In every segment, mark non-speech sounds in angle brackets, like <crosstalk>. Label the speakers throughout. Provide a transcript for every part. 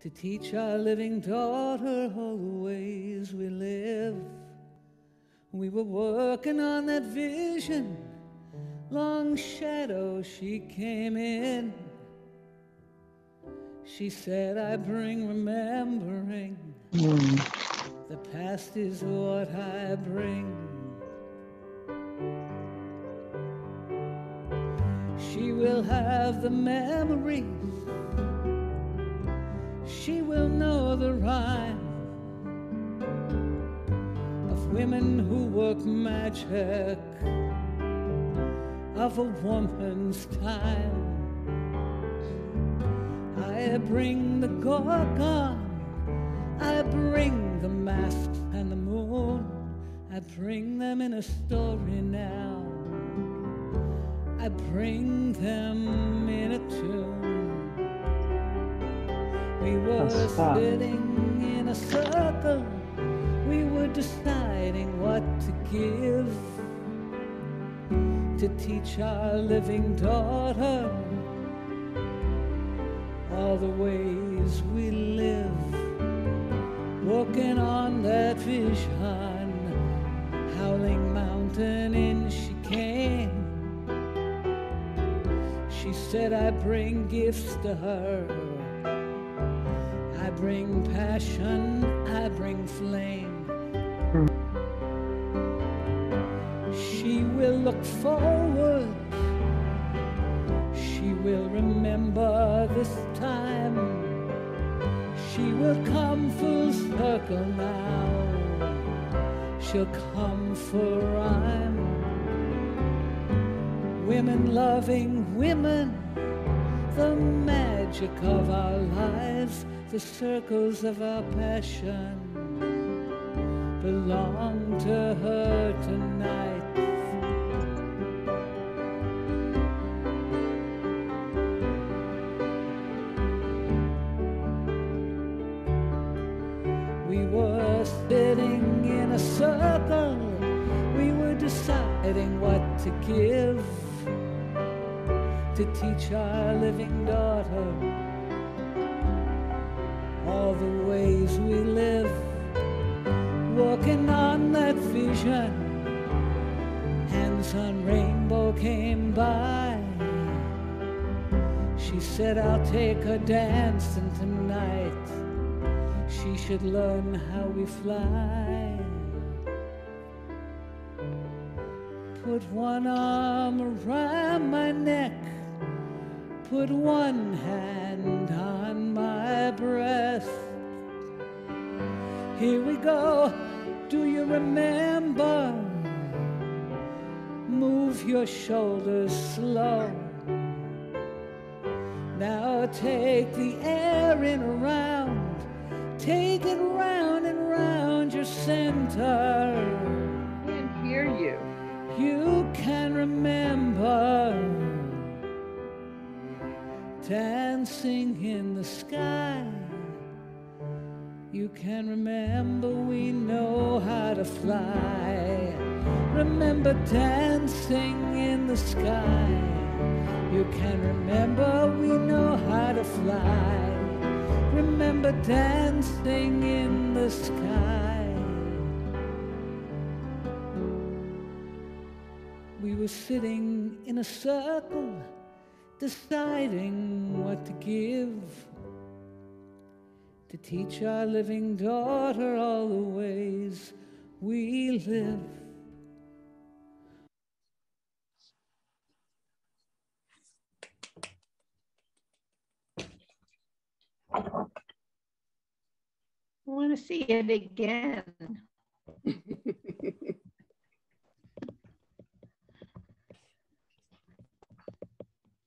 Speaker 1: to teach our living daughter all the ways we live. We were working on that vision, long shadow, she came in. She said, I bring remembering. The past is what I bring. She will have the memories. She will know the rhyme of women who work magic of a woman's time. I bring the gorgon, I bring the masks and the moon, I bring them in a story now. I bring them in a tune. We were sitting in a circle, we were deciding what to give to teach our living daughter all the ways we live, walking on that vision, howling mountain in she came. She said, I bring gifts to her. Bring passion, I bring flame. She will look forward she will remember this time. She will come full circle now. She'll come for rhyme. Women loving women, the magic of our lives, the circles of our passion belong to her tonight. We were sitting in a circle. We were deciding what to give to teach our living daughter all the ways we live, walking on that vision. Hands on rainbow came by. She said, I'll take her dancing tonight she should learn how we fly. Put one arm around my neck, put one hand on my breast. Here we go, do you remember? Move your shoulders slow. Now take the air in around. Take it round and round your center.
Speaker 2: I Can't hear you.
Speaker 1: You can remember dancing in the sky. You can remember we know how to fly. Remember dancing in the sky. You can remember we know how to fly remember dancing in the sky. We were sitting in a circle, deciding what to give to teach our living daughter all the ways we live.
Speaker 2: I want to see it again. <laughs>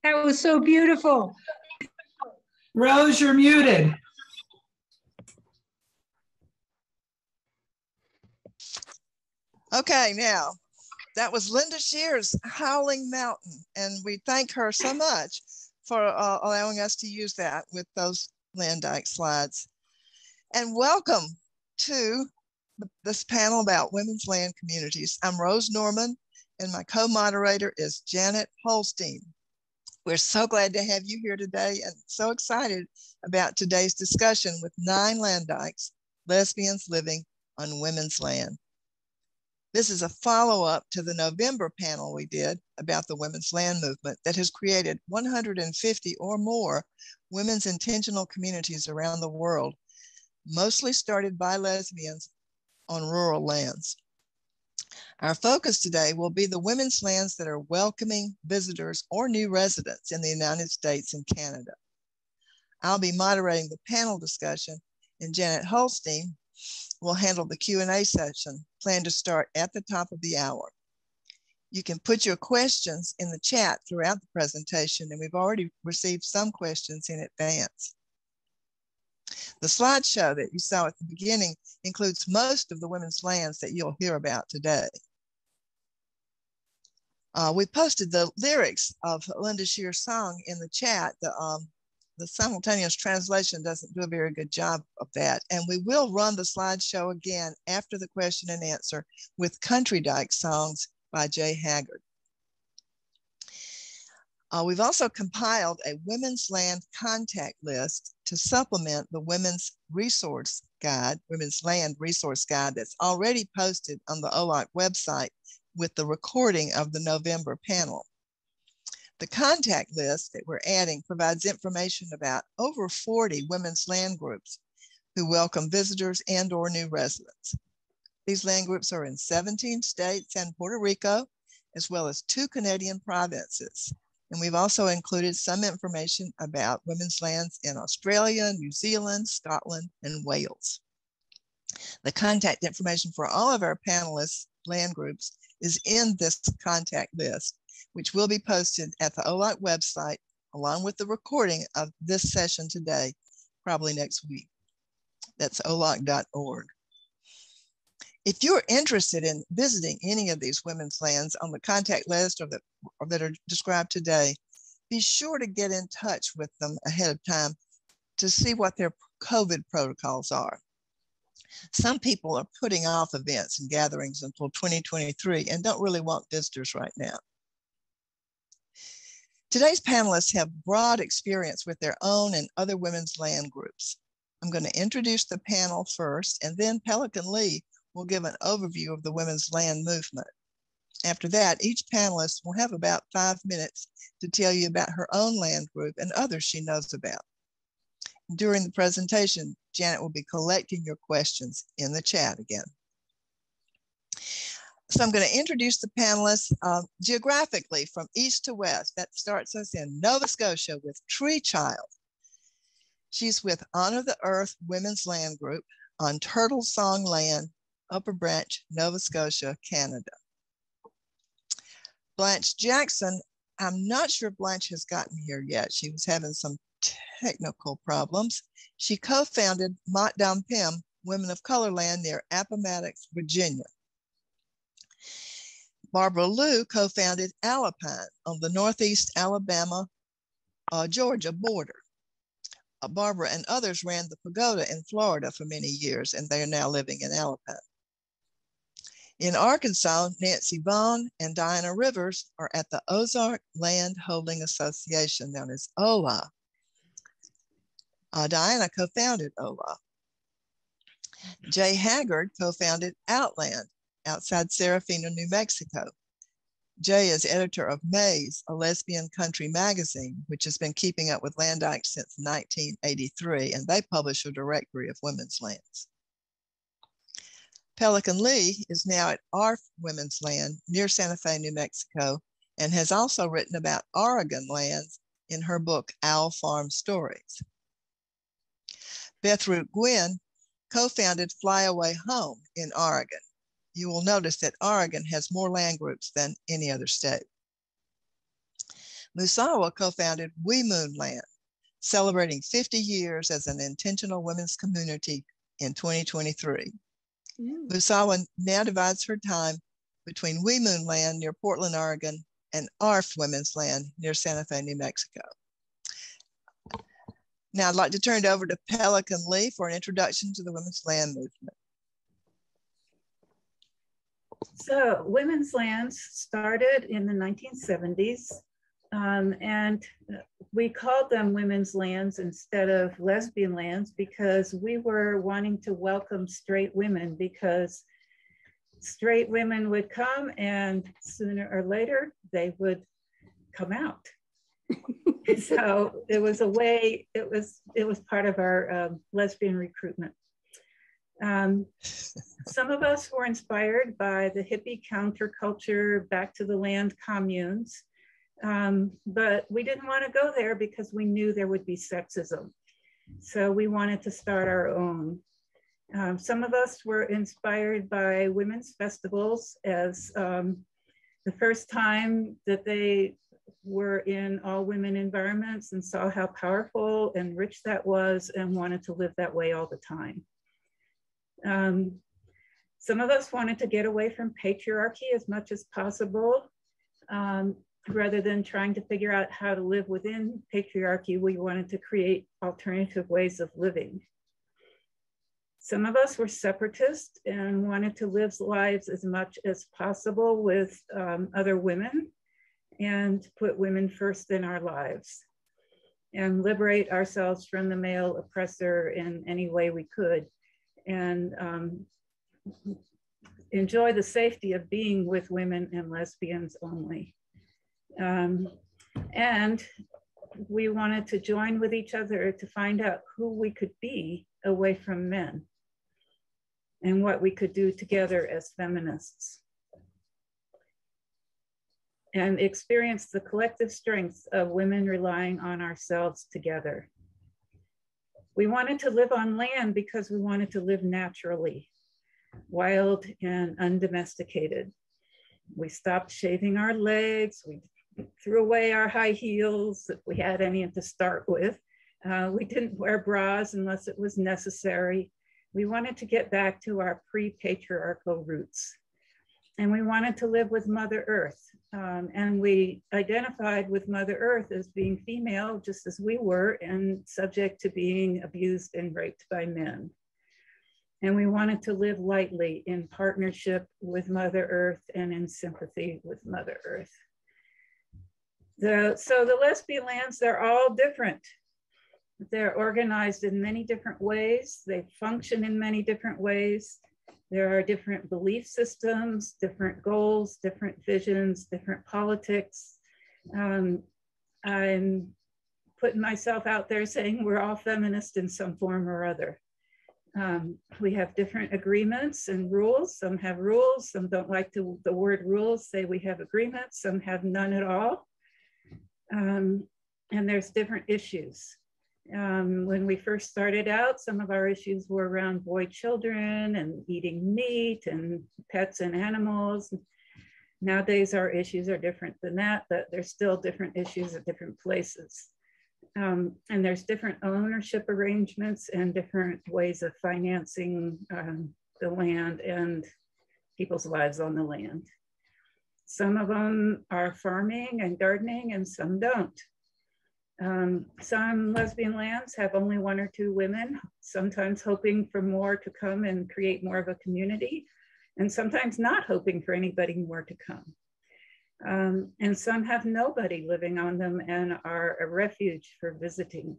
Speaker 3: That was so beautiful.
Speaker 4: Rose, you're muted.
Speaker 5: Okay, now that was Linda Shears, Howling Mountain, and we thank her so much for uh, allowing us to use that with those land dyke slides. And welcome to this panel about women's land communities. I'm Rose Norman, and my co-moderator is Janet Holstine. We're so glad to have you here today and so excited about today's discussion with nine land dykes, lesbians living on women's land. This is a follow up to the November panel we did about the women's land movement that has created 150 or more women's intentional communities around the world, mostly started by lesbians on rural lands. Our focus today will be the women's lands that are welcoming visitors or new residents in the United States and Canada. I'll be moderating the panel discussion and Janet Holstine will handle the Q&A session planned to start at the top of the hour. You can put your questions in the chat throughout the presentation and we've already received some questions in advance. The slideshow that you saw at the beginning includes most of the women's lands that you'll hear about today. Uh, we posted the lyrics of Linda Shear's song in the chat. The, um, the simultaneous translation doesn't do a very good job of that. And we will run the slideshow again after the question and answer with Country Dyke songs by Jae Haggard. Uh, we've also compiled a women's land contact list to supplement the women's resource guide, women's land resource guide that's already posted on the OLOC website with the recording of the November panel. The contact list that we're adding provides information about over 40 women's land groups who welcome visitors and or new residents. These land groups are in 17 states and Puerto Rico, as well as two Canadian provinces. And we've also included some information about women's lands in Australia, New Zealand, Scotland, and Wales. The contact information for all of our panelists' land groups is in this contact list, which will be posted at the OLOC website along with the recording of this session today, probably next week. That's oloc.org. If you're interested in visiting any of these women's lands on the contact list or that, or that are described today, be sure to get in touch with them ahead of time to see what their COVID protocols are. Some people are putting off events and gatherings until 2023 and don't really want visitors right now. Today's panelists have broad experience with their own and other women's land groups. I'm going to introduce the panel first, and then Pelican Lee will give an overview of the women's land movement. After that, each panelist will have about five minutes to tell you about her own land group and others she knows about. During the presentation, Janet will be collecting your questions in the chat again. So I'm going to introduce the panelists uh, geographically from east to west. That starts us in Nova Scotia with Treechild. She's with Honor the Earth Women's Land Group on Turtle Song Land Upper Branch, Nova Scotia, Canada. Blanche Jackson, I'm not sure Blanche has gotten here yet. She was having some technical problems. She co-founded Maat Dompim, Women of Color Land near Appomattox, Virginia. Barbara Lieu co-founded Alapine on the Northeast Alabama, uh, Georgia border. Uh, Barbara and others ran the pagoda in Florida for many years, and they are now living in Alapine. In Arkansas, Nancy Vaughn and Diana Rivers are at the Ozark Land Holding Association, known as OLA. Uh, Diana co-founded OLA. Jae Haggard co-founded Outland outside Serafina, New Mexico. Jae is editor of Maize, a lesbian country magazine, which has been keeping up with land dykes since 1983, and they publish a directory of women's lands. Pelican Lee is now at Our Women's Land near Santa Fe, New Mexico, and has also written about Oregon lands in her book, Owl Farm Stories. Bethroot Gwynn co-founded Flyaway Home in Oregon. You will notice that Oregon has more land groups than any other state. Musawa co-founded We Moon Land, celebrating 50 years as an intentional women's community in 2023. Mm. Musawa now divides her time between We Moon Land near Portland, Oregon, and ARF Women's Land near Santa Fe, New Mexico. Now I'd like to turn it over to Pelican Lee for an introduction to the women's land movement.
Speaker 6: So women's lands started in the 1970s Um, and we called them women's lands instead of lesbian lands because we were wanting to welcome straight women because straight women would come and sooner or later they would come out. <laughs> so it was a way, it was, it was part of our um, lesbian recruitment. Um, some of us were inspired by the hippie counterculture, back to the land communes. Um, but we didn't want to go there because we knew there would be sexism. So we wanted to start our own. Um, some of us were inspired by women's festivals as um, the first time that they were in all women environments and saw how powerful and rich that was and wanted to live that way all the time. Um, some of us wanted to get away from patriarchy as much as possible. Um, rather than trying to figure out how to live within patriarchy, we wanted to create alternative ways of living. Some of us were separatists and wanted to live lives as much as possible with um, other women and put women first in our lives and liberate ourselves from the male oppressor in any way we could and um, enjoy the safety of being with women and lesbians only. Um, and we wanted to join with each other to find out who we could be away from men and what we could do together as feminists and experience the collective strength of women relying on ourselves together. We wanted to live on land because we wanted to live naturally, wild and undomesticated. We stopped shaving our legs. We threw away our high heels if we had any to start with. Uh, we didn't wear bras unless it was necessary. We wanted to get back to our pre patriarchal roots. And we wanted to live with Mother Earth. Um, and we identified with Mother Earth as being female, just as we were, and subject to being abused and raped by men. And we wanted to live lightly in partnership with Mother Earth and in sympathy with Mother Earth. The, so the lesbian lands, they're all different. They're organized in many different ways. They function in many different ways. There are different belief systems, different goals, different visions, different politics. Um, I'm putting myself out there saying we're all feminist in some form or other. Um, we have different agreements and rules. Some have rules, some don't like to, the word rules, say we have agreements, some have none at all. Um, and there's different issues. Um, when we first started out, some of our issues were around boy children and eating meat and pets and animals. Nowadays, our issues are different than that, but there's still different issues at different places. Um, and there's different ownership arrangements and different ways of financing um, the land and people's lives on the land. Some of them are farming and gardening and some don't. Um, some lesbian lands have only one or two women, sometimes hoping for more to come and create more of a community, and sometimes not hoping for anybody more to come. Um, and some have nobody living on them and are a refuge for visiting.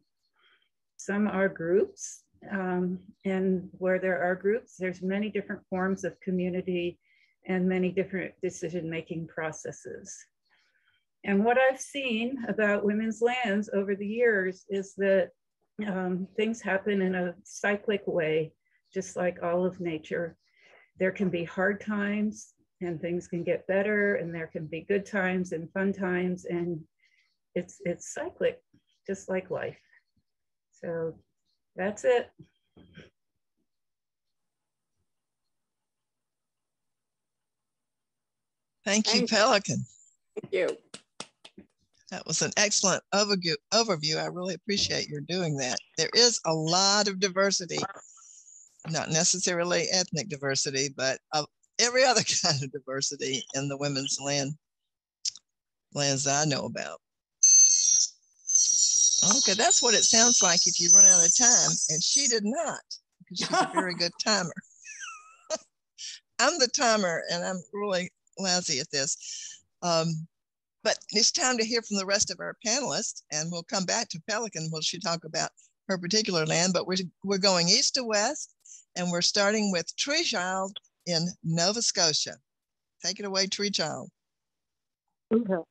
Speaker 6: Some are groups, um, and where there are groups, there's many different forms of community and many different decision-making processes. And what I've seen about women's lands over the years is that um, things happen in a cyclic way, just like all of nature. There can be hard times and things can get better and there can be good times and fun times and it's, it's cyclic, just like life. So that's it.
Speaker 5: Thank you, Pelican.
Speaker 7: Thank you.
Speaker 5: That was an excellent overview. Overview. I really appreciate your doing that. There is a lot of diversity, not necessarily ethnic diversity, but of every other <laughs> kind of diversity in the women's land lands I know about. Okay, that's what it sounds like if you run out of time, and she did not, because she's a very <laughs> good timer. <laughs> I'm the timer, and I'm really lousy at this. Um, But it's time to hear from the rest of our panelists, and we'll come back to Pelican while she talk about her particular land. But we're, we're going east to west, and we're starting with Treechild in Nova Scotia. Take it away, Treechild.
Speaker 7: Mm-hmm.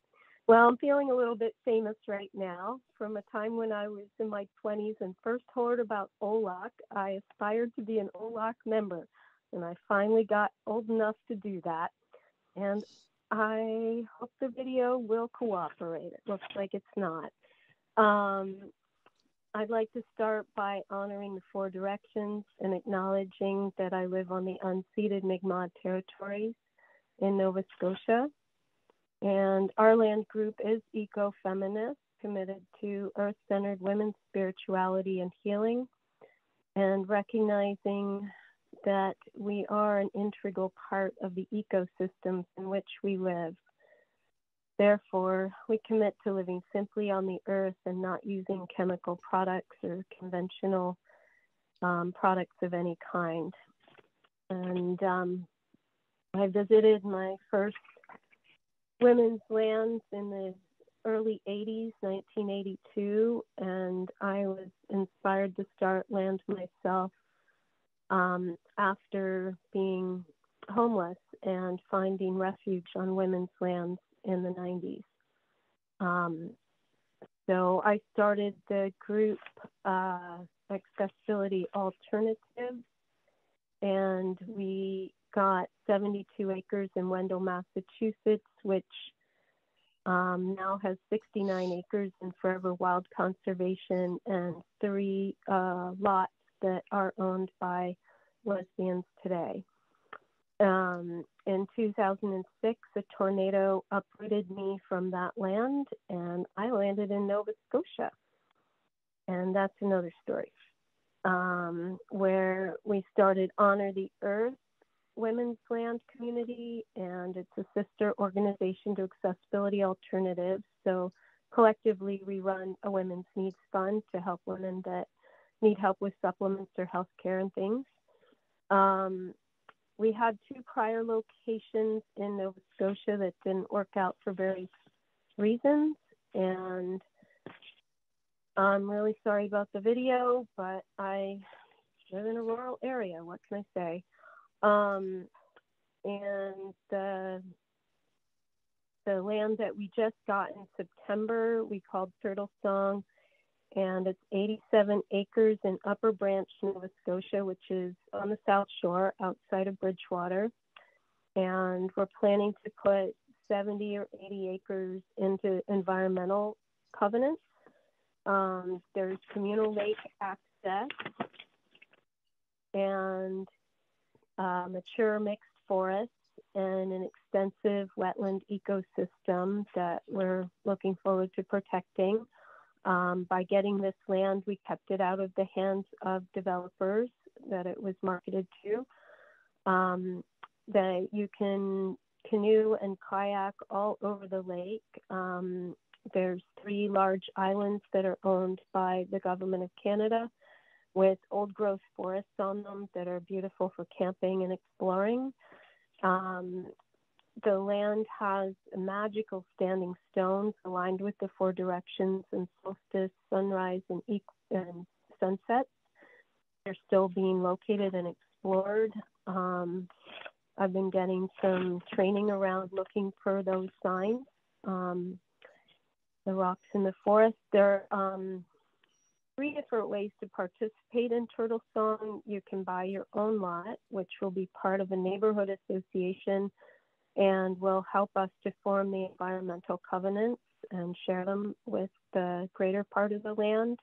Speaker 7: Well, I'm feeling a little bit famous right now. From a time when I was in my 20s and first heard about OLOC, I aspired to be an OLOC member, and I finally got old enough to do that. And I hope the video will cooperate. It looks like it's not. Um, I'd like to start by honoring the four directions and acknowledging that I live on the unceded Mi'kmaq territories in Nova Scotia. And our land group is eco-feminist, committed to earth-centered women's spirituality and healing, and recognizing that we are an integral part of the ecosystems in which we live. Therefore, we commit to living simply on the earth and not using chemical products or conventional um, products of any kind. And um, I visited my first women's lands in the early 80s, 1982, and I was inspired to start land myself um, after being homeless and finding refuge on women's lands in the 90s. Um, so I started the group uh, Accessibility Alternatives, and we got 72 acres in Wendell, Massachusetts, which um, now has 69 acres in Forever Wild Conservation and three uh, lots that are owned by lesbians today. Um, in 2006, a tornado uprooted me from that land, and I landed in Nova Scotia. And that's another story um, where we started Honor the Earth Women's Land Community, and it's a sister organization to Accessibility Alternatives. So collectively, we run a women's needs fund to help women that need help with supplements or health care and things. Um, we had two prior locations in Nova Scotia that didn't work out for various reasons. And I'm really sorry about the video, but I live in a rural area. What can I say? Um, and the the land that we just got in September, we called Turtle Song, and it's 87 acres in Upper Branch, Nova Scotia, which is on the South Shore outside of Bridgewater. And we're planning to put 70 or 80 acres into environmental covenants. Um, there's communal lake access and uh, mature mixed forests and an extensive wetland ecosystem that we're looking forward to protecting. Um, by getting this land, we kept it out of the hands of developers that it was marketed to. Um, that you can canoe and kayak all over the lake. Um, there's three large islands that are owned by the government of Canada with old growth forests on them that are beautiful for camping and exploring. Um, the land has magical standing stones aligned with the four directions and solstice, sunrise, and, e- and sunsets. They're still being located and explored. Um, I've been getting some training around looking for those signs. Um, the rocks in the forest. There are um, three different ways to participate in Turtle Song. You can buy your own lot, which will be part of a neighborhood association and will help us to form the environmental covenants and share them with the greater part of the land.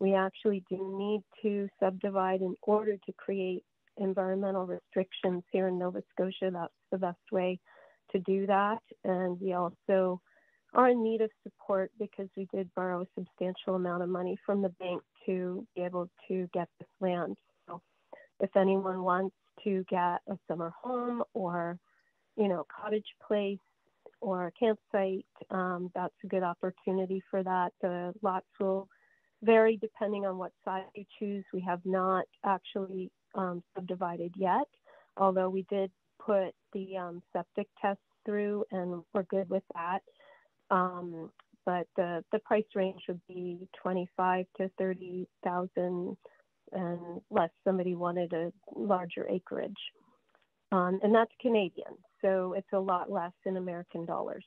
Speaker 7: We actually do need to subdivide in order to create environmental restrictions here in Nova Scotia. That's the best way to do that. And we also are in need of support because we did borrow a substantial amount of money from the bank to be able to get this land. So if anyone wants to get a summer home or you know, cottage place or a campsite, um, that's a good opportunity for that. The lots will vary depending on what size you choose. We have not actually um, subdivided yet, although we did put the um, septic test through and we're good with that. Um, but the, the price range would be 25 to 30,000 unless somebody wanted a larger acreage. Um, and that's Canadian, so it's a lot less in American dollars.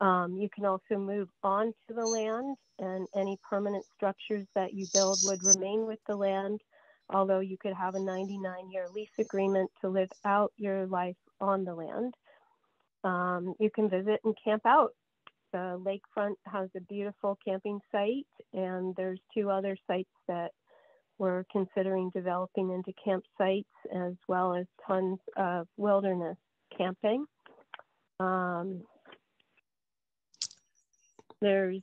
Speaker 7: Um, you can also move onto the land, and any permanent structures that you build would remain with the land, although you could have a 99 year lease agreement to live out your life on the land. Um, you can visit and camp out. The lakefront has a beautiful camping site, and there's two other sites that we're considering developing into campsites as well as tons of wilderness camping. Um, there's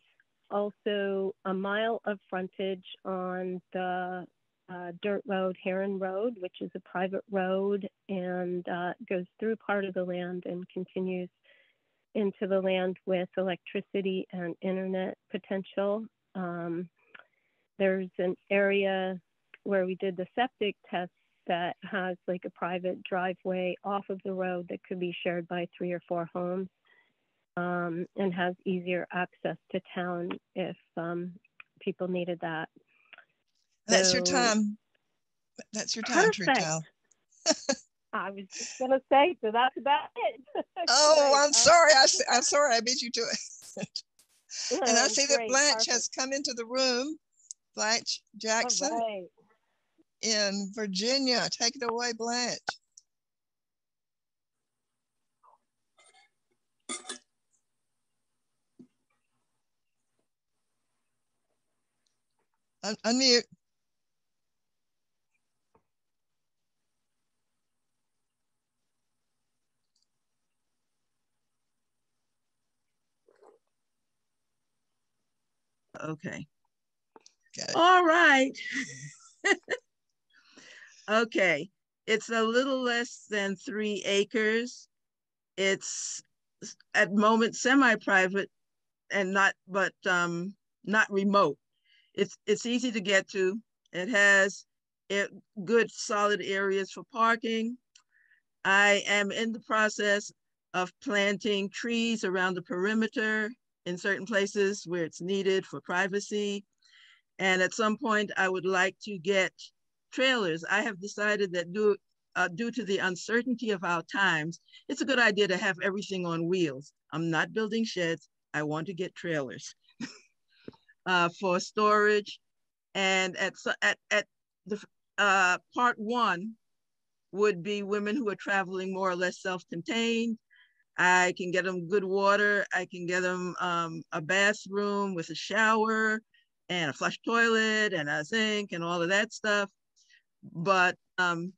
Speaker 7: also a mile of frontage on the uh, dirt road, Heron Road, which is a private road and uh, goes through part of the land and continues into the land with electricity and internet potential. Um, there's an area where we did the septic test that has like a private driveway off of the road that could be shared by three or four homes um, and has easier access to town if um, people needed that.
Speaker 5: That's your time. That's your time. Trutel. <laughs>
Speaker 7: I was just gonna say, so that's about it. <laughs>
Speaker 5: Oh, I'm sorry. I, am sorry. I beat you to it. <laughs> and I
Speaker 7: uh,
Speaker 5: see that Blanche has come into the room. Blanche Jackson
Speaker 7: right.
Speaker 5: In Virginia. Take it away, Blanche. Un- unmute.
Speaker 8: Okay. All right. <laughs> okay. It's a little less than three acres. It's at moment semi-private and not, but um, not remote. It's it's easy to get to. It has it, good solid areas for parking. I am in the process of planting trees around the perimeter in certain places where it's needed for privacy. And at some point, I would like to get trailers. I have decided that due, uh, due to the uncertainty of our times, it's a good idea to have everything on wheels. I'm not building sheds. I want to get trailers <laughs> uh, for storage. And at, at, at the uh, part one would be women who are traveling more or less self-contained. I can get them good water. I can get them um, a bathroom with a shower and a flush toilet and a sink and all of that stuff. But um,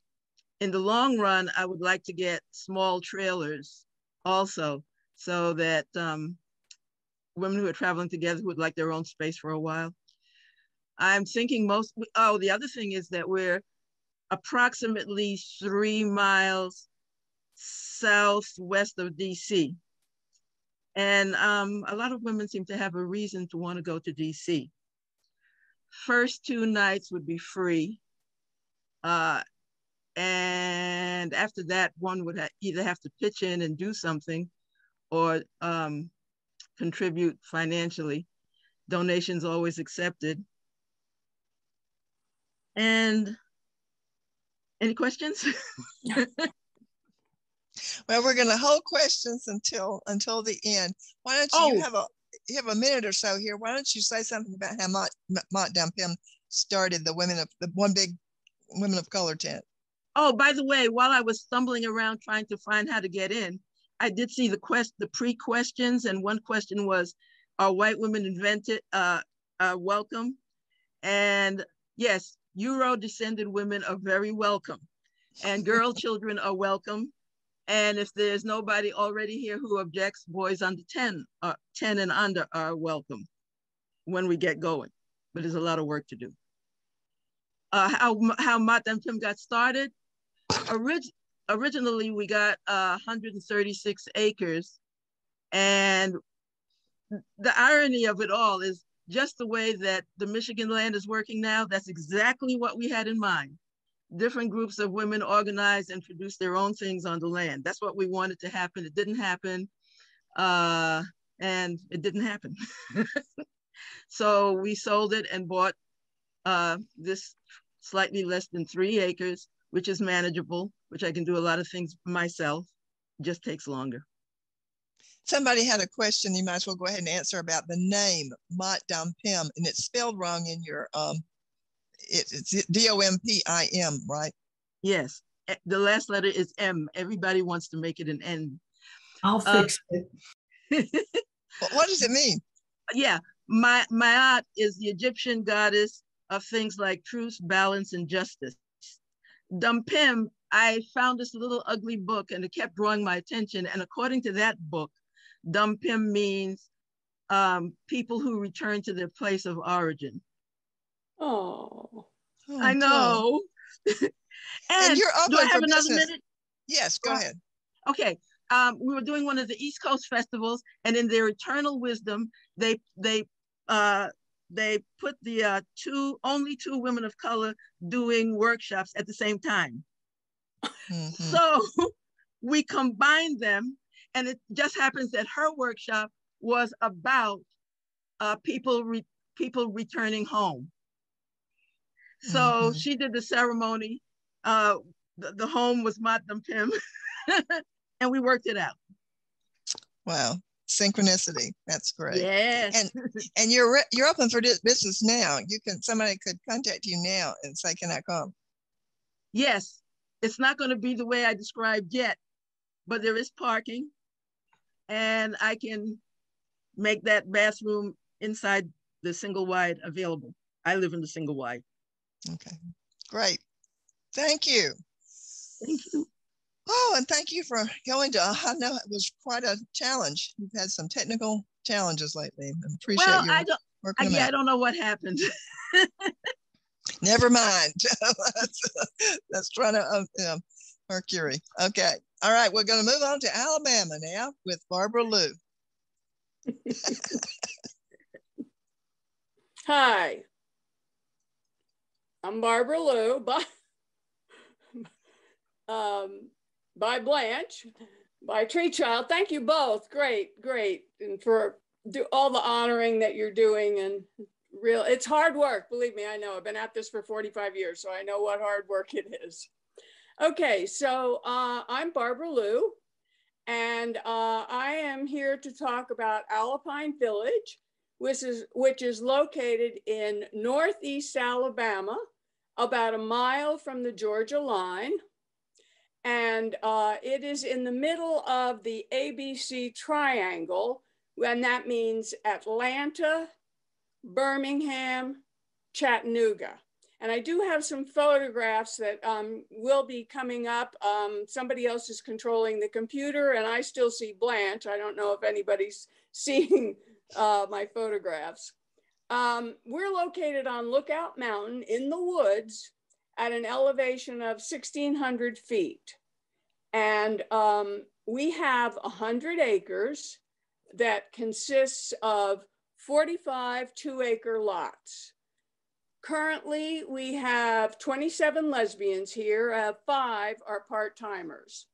Speaker 8: in the long run, I would like to get small trailers also so that um, women who are traveling together would like their own space for a while. I'm thinking most, oh, the other thing is that we're approximately three miles southwest of DC. And um, a lot of women seem to have a reason to want to go to DC. First two nights would be free. Uh, and after that, one would ha either have to pitch in and do something or um, contribute financially. Donations always accepted. And any questions? <laughs>
Speaker 5: Well, we're going to hold questions until until the end. Why don't you
Speaker 8: Oh.
Speaker 5: have a you have a minute or so here? Why don't you say something about how Mont Mont Dompim started the women of the one big women of color tent?
Speaker 8: Oh, by the way, while I was stumbling around trying to find how to get in, I did see the quest, the pre-questions, and one question was, "Are white women invented uh, uh, welcome?" And yes, Euro-descended women are very welcome, and girl <laughs> children are welcome. And if there's nobody already here who objects, boys under 10, uh, 10 and under are welcome when we get going. But there's a lot of work to do. Uh, how how Maat Dompim got started? Orig originally, we got uh, 136 acres. And the irony of it all is just the way that the Michigan land is working now, that's exactly what we had in mind. Different groups of women organized and produced their own things on the land. That's what we wanted to happen. It didn't happen. Uh, and it didn't happen. <laughs> so we sold it and bought uh, this slightly less than three acres, which is manageable, which I can do a lot of things myself. just takes longer.
Speaker 5: Somebody had a question. You might as well go ahead and answer about the name Maat Dompim, and it's spelled wrong in your um. It, it's D O M P I M, right?
Speaker 8: Yes, the last letter is M. Everybody wants to make it an N.
Speaker 4: I'll
Speaker 8: Uh,
Speaker 4: fix it. <laughs>
Speaker 5: what does it mean?
Speaker 8: Yeah, my Maat is the Egyptian goddess of things like truth, balance, and justice. Dompim, I found this little ugly book and it kept drawing my attention. And according to that book, Dompim means um, people who return to their place of origin.
Speaker 9: Oh.
Speaker 5: Oh,
Speaker 8: I know. <laughs> and,
Speaker 5: And you're
Speaker 8: do I have another
Speaker 5: business.
Speaker 8: minute?
Speaker 5: Yes, go
Speaker 8: Uh,
Speaker 5: ahead.
Speaker 8: okay um, we were doing one of the east coast festivals and in their eternal wisdom they they uh, they put the uh, two only two women of color doing workshops at the same time
Speaker 5: Mhm.
Speaker 8: so <laughs> we combined them and it just happens that her workshop was about uh, people re- people returning home so
Speaker 5: Mhm.
Speaker 8: she did the ceremony uh, the, the home was Maat Dompim <laughs> and we worked it out
Speaker 5: Wow, synchronicity. That's great.
Speaker 8: Yes.
Speaker 5: And <laughs> and you're re- you're open for this business now. You can somebody could contact you now and say, "Can I come?"
Speaker 8: yes, it's not going to be the way I described yet, but there is parking and I can make that bathroom inside the single wide available. I live in the single wide.
Speaker 5: Okay, great. Thank you.
Speaker 8: Thank you.
Speaker 5: Oh, and thank you for going to. I know it was quite a challenge. You've had some technical challenges lately. I appreciate
Speaker 8: Well,
Speaker 5: you
Speaker 8: I don't, I,
Speaker 5: working them
Speaker 8: yeah, I don't know what happened. <laughs>
Speaker 5: Never mind. that's, <laughs> that's trying to uh, um, Mercury. Okay. All right. We're going to move on to Alabama now with Barbara Lieu. <laughs>
Speaker 9: Hi. I'm Barbara Lieu by, um, by Blanche, by Treechild. Thank you both. Great, great. And for do all the honoring that you're doing and real, it's hard work. Believe me, I know. I've been at this for 45 years, so I know what hard work it is. Okay, so uh, I'm Barbara Lieu, and uh, I am here to talk about Alapine Village, which is, which is located in Northeast Alabama, about a mile from the Georgia line. And uh, it is in the middle of the ABC triangle, and that means Atlanta, Birmingham, Chattanooga. And I do have some photographs that um, will be coming up. Um, somebody else is controlling the computer, and I still see Blanche. I don't know if anybody's <laughs> seeing uh, my photographs. Um, we're located on Lookout Mountain in the woods at an elevation of 1,600 feet. And um, we have 100 acres that consists of 45 two acre lots. Currently, we have 27 lesbians here, uh, five are part timers.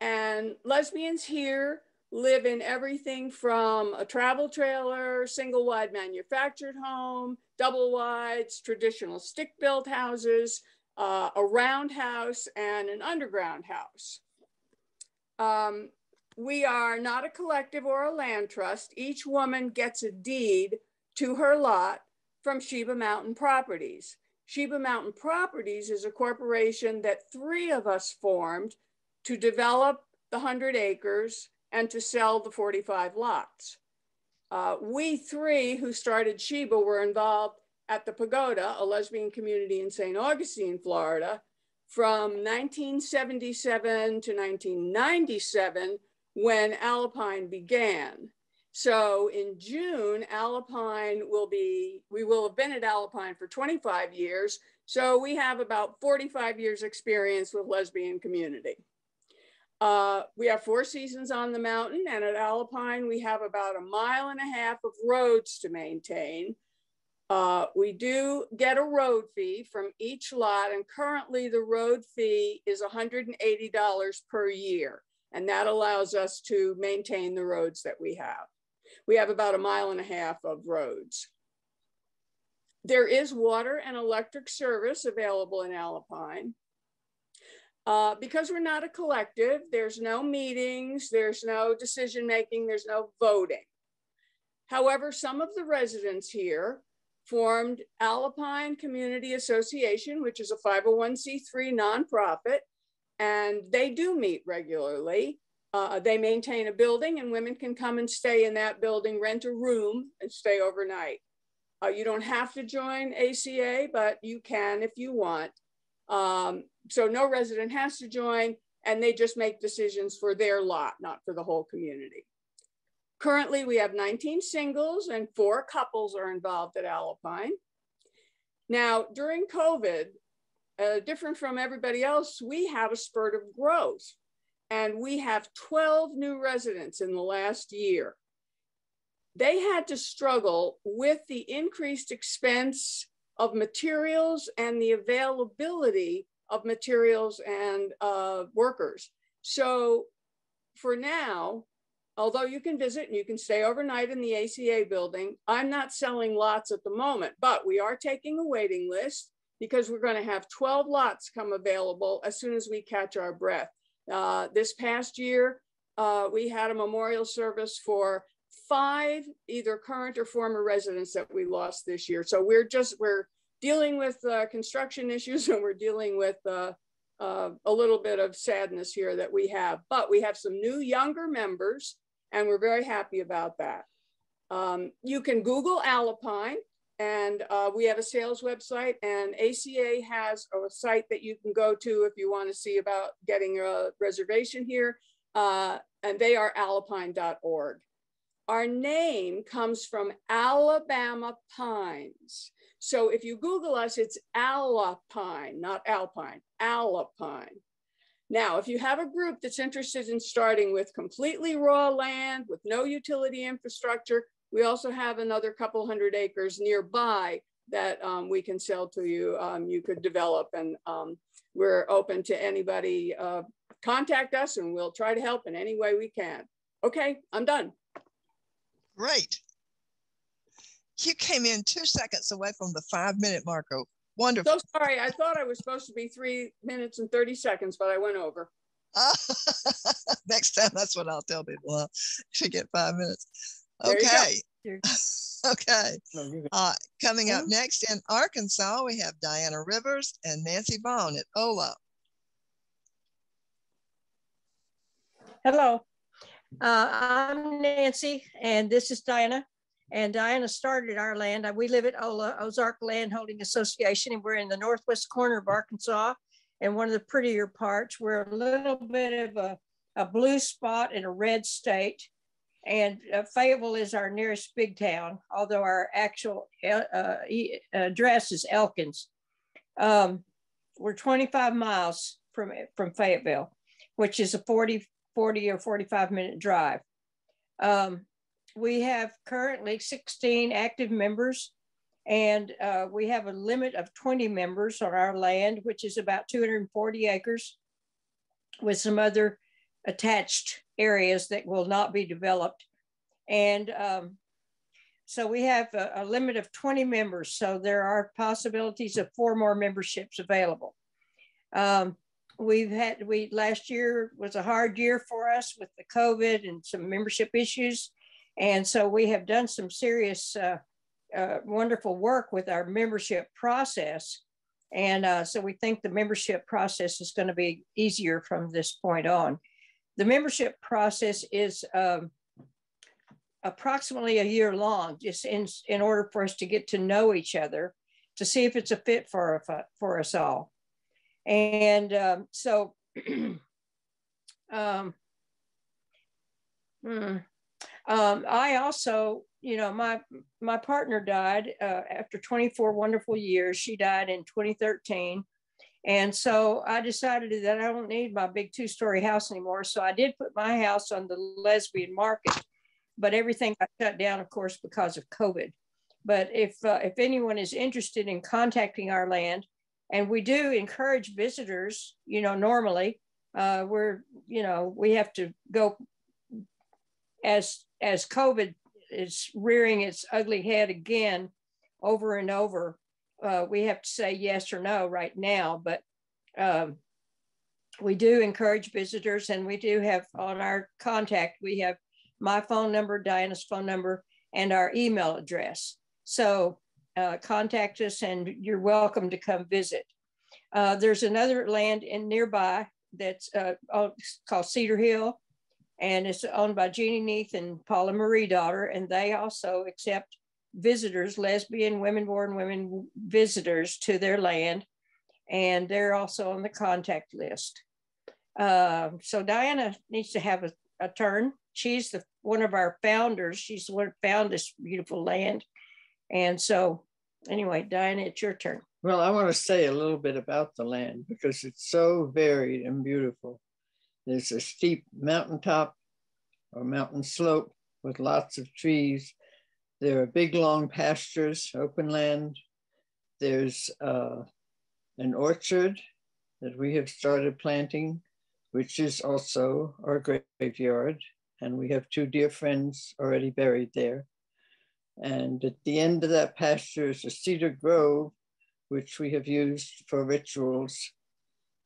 Speaker 9: And lesbians here live in everything from a travel trailer, single wide manufactured home, double wides, traditional stick built houses, uh, a roundhouse, and an underground house. Um, we are not a collective or a land trust. Each woman gets a deed to her lot from Sheba Mountain Properties. Sheba Mountain Properties is a corporation that three of us formed to develop the 100 acres and to sell the 45 lots. Uh, we three who started Sheba were involved at the Pagoda, a lesbian community in St. Augustine, Florida, from 1977 to 1997 when Alapine began. So in June, Alapine will be, we will have been at Alapine for 25 years. So we have about 45 years experience with lesbian community. Uh, we have four seasons on the mountain and at Alapine, we have about a mile and a half of roads to maintain. Uh, we do get a road fee from each lot and currently the road fee is $180 per year. And that allows us to maintain the roads that we have. We have about a mile and a half of roads. There is water and electric service available in Alapine. Uh, because we're not a collective, there's no meetings, there's no decision making, there's no voting. However, some of the residents here formed Alapine Community Association, which is a 501c3 nonprofit, and they do meet regularly. Uh, they maintain a building, and women can come and stay in that building, rent a room, and stay overnight. Uh, you don't have to join ACA, but you can if you want. Um, so no resident has to join and they just make decisions for their lot, not for the whole community. Currently, we have 19 singles and four couples are involved at Alapine. Now, during COVID, uh, different from everybody else, we have a spurt of growth and we have 12 new residents in the last year. They had to struggle with the increased expense of materials and the availability of materials and uh, workers. So for now, although you can visit and you can stay overnight in the ACA building, I'm not selling lots at the moment, but we are taking a waiting list because we're going to have 12 lots come available as soon as we catch our breath. Uh, this past year, uh, we had a memorial service for five either current or former residents that we lost this year. So we're just, we're dealing with uh, construction issues <laughs> and we're dealing with uh, uh, a little bit of sadness here that we have, but we have some new younger members and we're very happy about that. Um, you can Google Alapine and uh, we have a sales website and ACA has a site that you can go to if you want to see about getting a reservation here. Uh, and they are alapine.org. Our name comes from Alabama pines. So if you Google us, it's Alapine, not Alpine, Alapine. Now, if you have a group that's interested in starting with completely raw land with no utility infrastructure, we also have another couple hundred acres nearby that um, we can sell to you. Um, you could develop and um, we're open to anybody. Uh, contact us and we'll try to help in any way we can. Okay, I'm done.
Speaker 5: Great. You came in two seconds away from the five minute marker. Wonderful.
Speaker 9: So sorry, I thought I was supposed to be three minutes and 30 seconds, but I went over. <laughs>
Speaker 5: next time, that's what I'll tell people. Uh, <laughs> to get five minutes. Okay. <laughs> okay. Uh, coming up next in Arkansas, we have Diana Rivers and Nancy Vaughn at OLA.
Speaker 10: Hello, uh, I'm Nancy, and this is Diana. And Diana started our land. We live at Ola, Ozark Landholding Association, and we're in the northwest corner of Arkansas and one of the prettier parts. We're a little bit of a, a blue spot in a red state. And uh, Fayetteville is our nearest big town, although our actual uh, uh address is Elkins. Um, we're 25 miles from, from Fayetteville, which is a 40, 40 or 45 minute drive. Um, we have currently 16 active members and uh, we have a limit of 20 members on our land, which is about 240 acres with some other attached areas that will not be developed. And um, so we have a, a, limit of 20 members. So there are possibilities of four more memberships available. Um, we've had, we last year was a hard year for us with the COVID and some membership issues. And so we have done some serious, uh, uh, wonderful work with our membership process. And uh, so we think the membership process is going to be easier from this point on. The membership process is um, approximately a year long, just in, in order for us to get to know each other, to see if it's a fit for, for us all. And um, so, <clears throat> um, hmm, um, I also, you know, my my partner died uh, after 24 wonderful years. She died in 2013. And so I decided that I don't need my big two story house anymore. So I did put my house on the lesbian market, but everything got shut down, of course, because of COVID. But if, uh, if anyone is interested in contacting our land, and we do encourage visitors, you know, normally, uh, we're, you know, we have to go as as COVID is rearing its ugly head again over and over. Uh, we have to say yes or no right now, but um, we do encourage visitors and we do have on our contact, we have my phone number, Diana's phone number, and our email address. So uh, contact us and you're welcome to come visit. Uh, there's another land in nearby that's uh, called Cedar Hill and it's owned by Jeannie Neath and Paula Mariedaughter. And they also accept visitors, lesbian, women born women visitors to their land. And they're also on the contact list. Uh, so Diana needs to have a, a turn. She's the one of our founders. She's the one found this beautiful land. And so anyway, Diana, it's your turn.
Speaker 11: Well, I want to say a little bit about the land because it's so varied and beautiful. There's a steep mountaintop or mountain slope with lots of trees. There are big, long pastures, open land. There's uh, an orchard that we have started planting, which is also our graveyard. And we have two dear friends already buried there. And at the end of that pasture is a cedar grove, which we have used for rituals.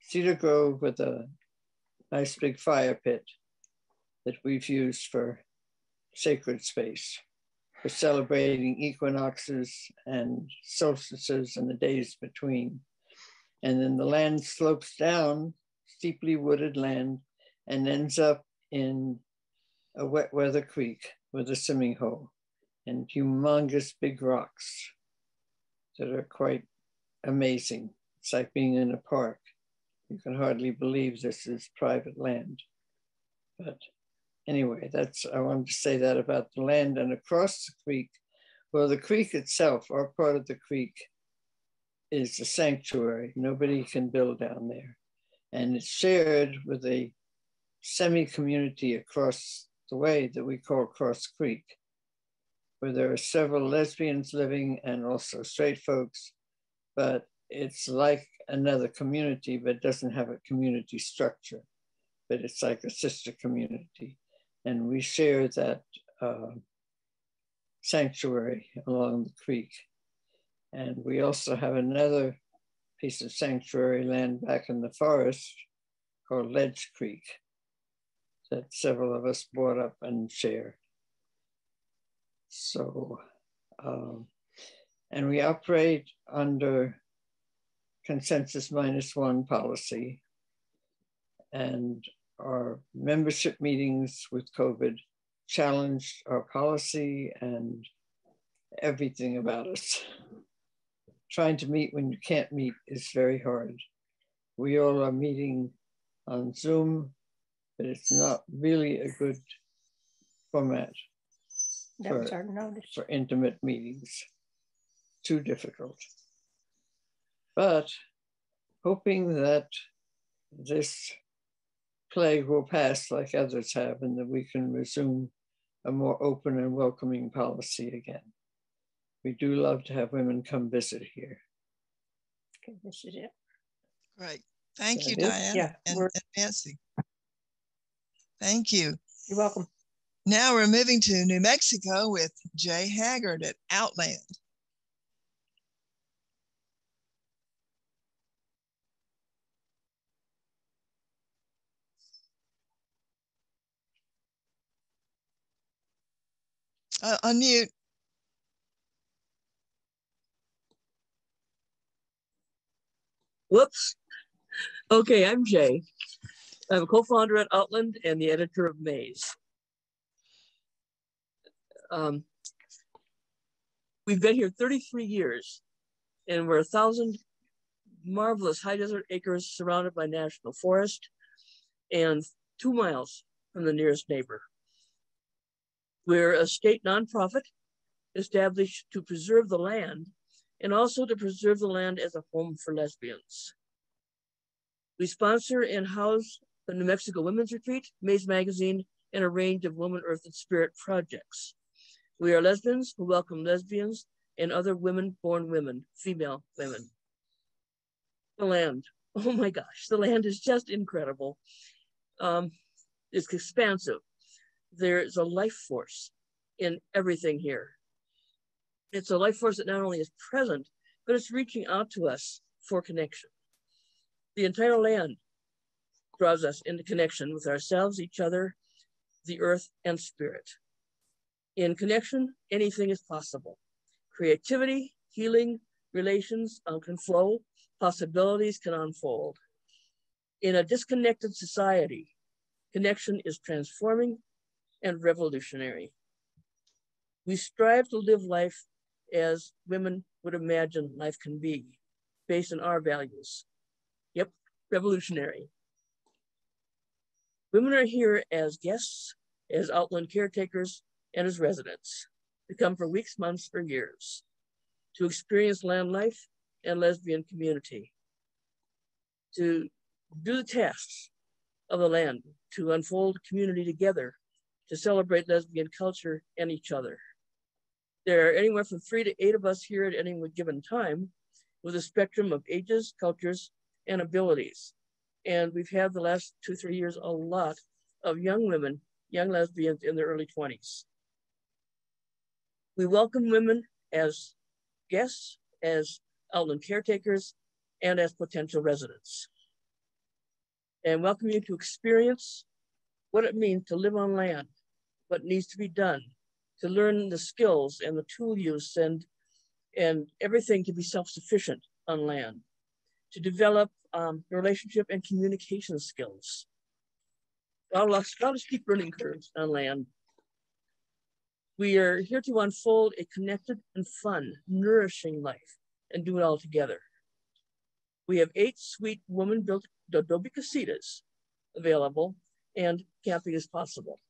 Speaker 11: Cedar grove with a nice big fire pit that we've used for sacred space, for celebrating equinoxes and solstices and the days between. And then the land slopes down, steeply wooded land, and ends up in a wet weather creek with a swimming hole and humongous big rocks that are quite amazing. It's like being in a park. You can hardly believe this is private land. But anyway, that's, I wanted to say that about the land and across the creek. Well, the creek itself, our part of the creek, is a sanctuary. Nobody can build down there. And it's shared with a semi community across the way that we call Cross Creek where there are several lesbians living and also straight folks, but it's like another community, but doesn't have a community structure, but it's like a sister community. And we share that uh, sanctuary along the creek. And we also have another piece of sanctuary land back in the forest called Ledge Creek that several of us bought up and share. So, um, and we operate under consensus minus one policy. And our membership meetings with COVID challenged our policy and everything about us. Trying to meet when you can't meet is very hard. We all are meeting on Zoom, but it's not really a good format
Speaker 10: that for, was our notice.
Speaker 11: For intimate meetings. Too difficult. But hoping that this plague will pass like others have and that we can resume a more open and welcoming policy again. We do love to have women come visit here.
Speaker 10: Okay, this is it.
Speaker 5: Great. Thank you, Diane yeah, and, and Nancy. Thank you.
Speaker 10: You're welcome.
Speaker 5: Now we're moving to New Mexico with Jae Haggard at Outland. Uh, unmute.
Speaker 12: Whoops. Okay, I'm Jae. I'm a co-founder at Outland and the editor of Maize um, we've been here 33 years and we're a thousand marvelous high desert acres surrounded by national forest and two miles from the nearest neighbor. We're a state nonprofit established to preserve the land and also to preserve the land as a home for lesbians. We sponsor and house the New Mexico Women's Retreat, Maize Magazine, and a range of woman, earth, and spirit projects. We are lesbians who welcome lesbians and other women born women, female women. The land. <laughs> Oh my gosh, the land is just incredible. Um, it's expansive. There's a life force in everything here. It's a life force that not only is present, but it's reaching out to us for connection. The entire land draws us into connection with ourselves, each other, the earth, and spirit. In connection, anything is possible. Creativity, healing, relations um, can flow, possibilities can unfold. In a disconnected society, connection is transforming and revolutionary. We strive to live life as women would imagine life can be, based on our values. Yep, revolutionary. Women are here as guests, as outland caretakers, and as residents to come for weeks, months, or years to experience land life and lesbian community, to do the tasks of the land, to unfold community together, to celebrate lesbian culture and each other. There are anywhere from three to eight of us here at any given time with a spectrum of ages, cultures, and abilities. And we've had the last two, three years, a lot of young women, young lesbians in their early 20s. We welcome women as guests, as outland caretakers, and as potential residents. And welcome you to experience what it means to live on land, what needs to be done, to learn the skills and the tool use and, and everything to be self-sufficient on land, to develop um, relationship and communication skills. A lot of steep learning curves on land. We are here to unfold a connected and fun, nourishing life and do it all together. We have eight sweet woman-built adobe casitas available and camping is possible.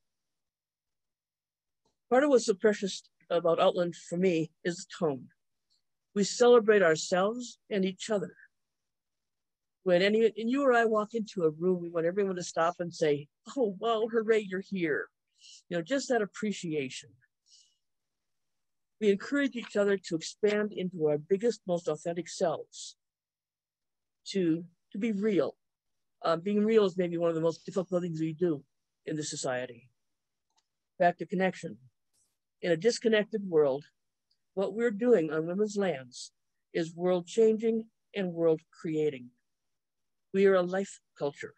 Speaker 12: Part of what's so precious about Outland for me is the tone. We celebrate ourselves and each other. When any and you or I walk into a room, we want everyone to stop and say, "Oh, wow, hooray, you're here!" You know, just that appreciation. We encourage each other to expand into our biggest, most authentic selves. To to be real. Uh, being real is maybe one of the most difficult things we do in this society. Back to connection. In a disconnected world, what we're doing on women's lands is world changing and world creating. We are a life culture.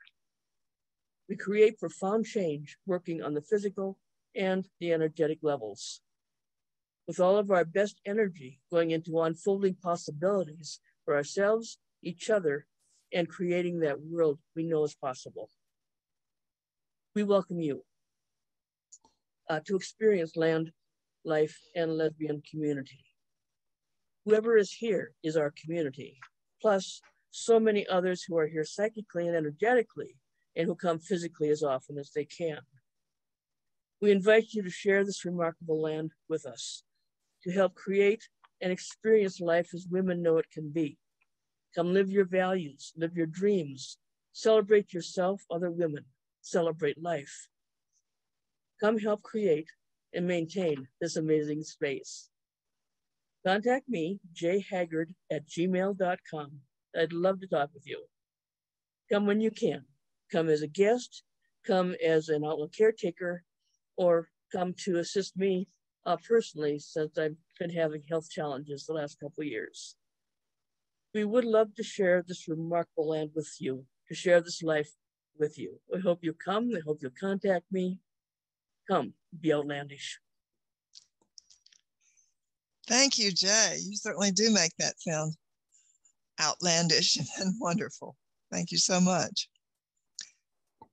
Speaker 12: We create profound change working on the physical and the energetic levels. With all of our best energy going into unfolding possibilities for ourselves, each other, and creating that world we know is possible. We welcome you uh, to experience land life, and lesbian community. Whoever is here is our community, plus so many others who are here psychically and energetically and who come physically as often as they can. We invite you to share this remarkable land with us, to help create and experience life as women know it can be. Come live your values, live your dreams, celebrate yourself, other women, celebrate life. Come help create and maintain this amazing space. Contact me, jhaggard at gmail.com. I'd love to talk with you. Come when you can. Come as a guest, come as an outland caretaker, or come to assist me uh, personally since I've been having health challenges the last couple years. We would love to share this remarkable land with you, to share this life with you. We hope you come. We hope you'll contact me. Come, be outlandish.
Speaker 5: Thank you, Jae. You certainly do make that sound outlandish <laughs> and wonderful. Thank you so much.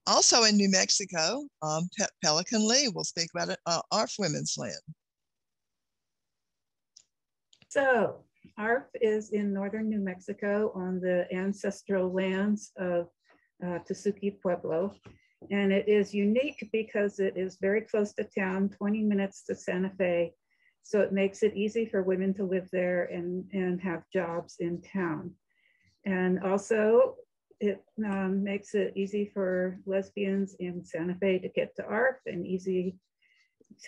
Speaker 5: Also in New Mexico, um, Pe Pelican Lee will speak about it, uh, ARF Women's Land.
Speaker 6: So ARF is in northern New Mexico on the ancestral lands of uh, Pueblo. And it is unique because it is very close to town, 20 minutes to Santa Fe. So it makes it easy for women to live there and, and have jobs in town. And also it um, makes it easy for lesbians in Santa Fe to get to ARF and easy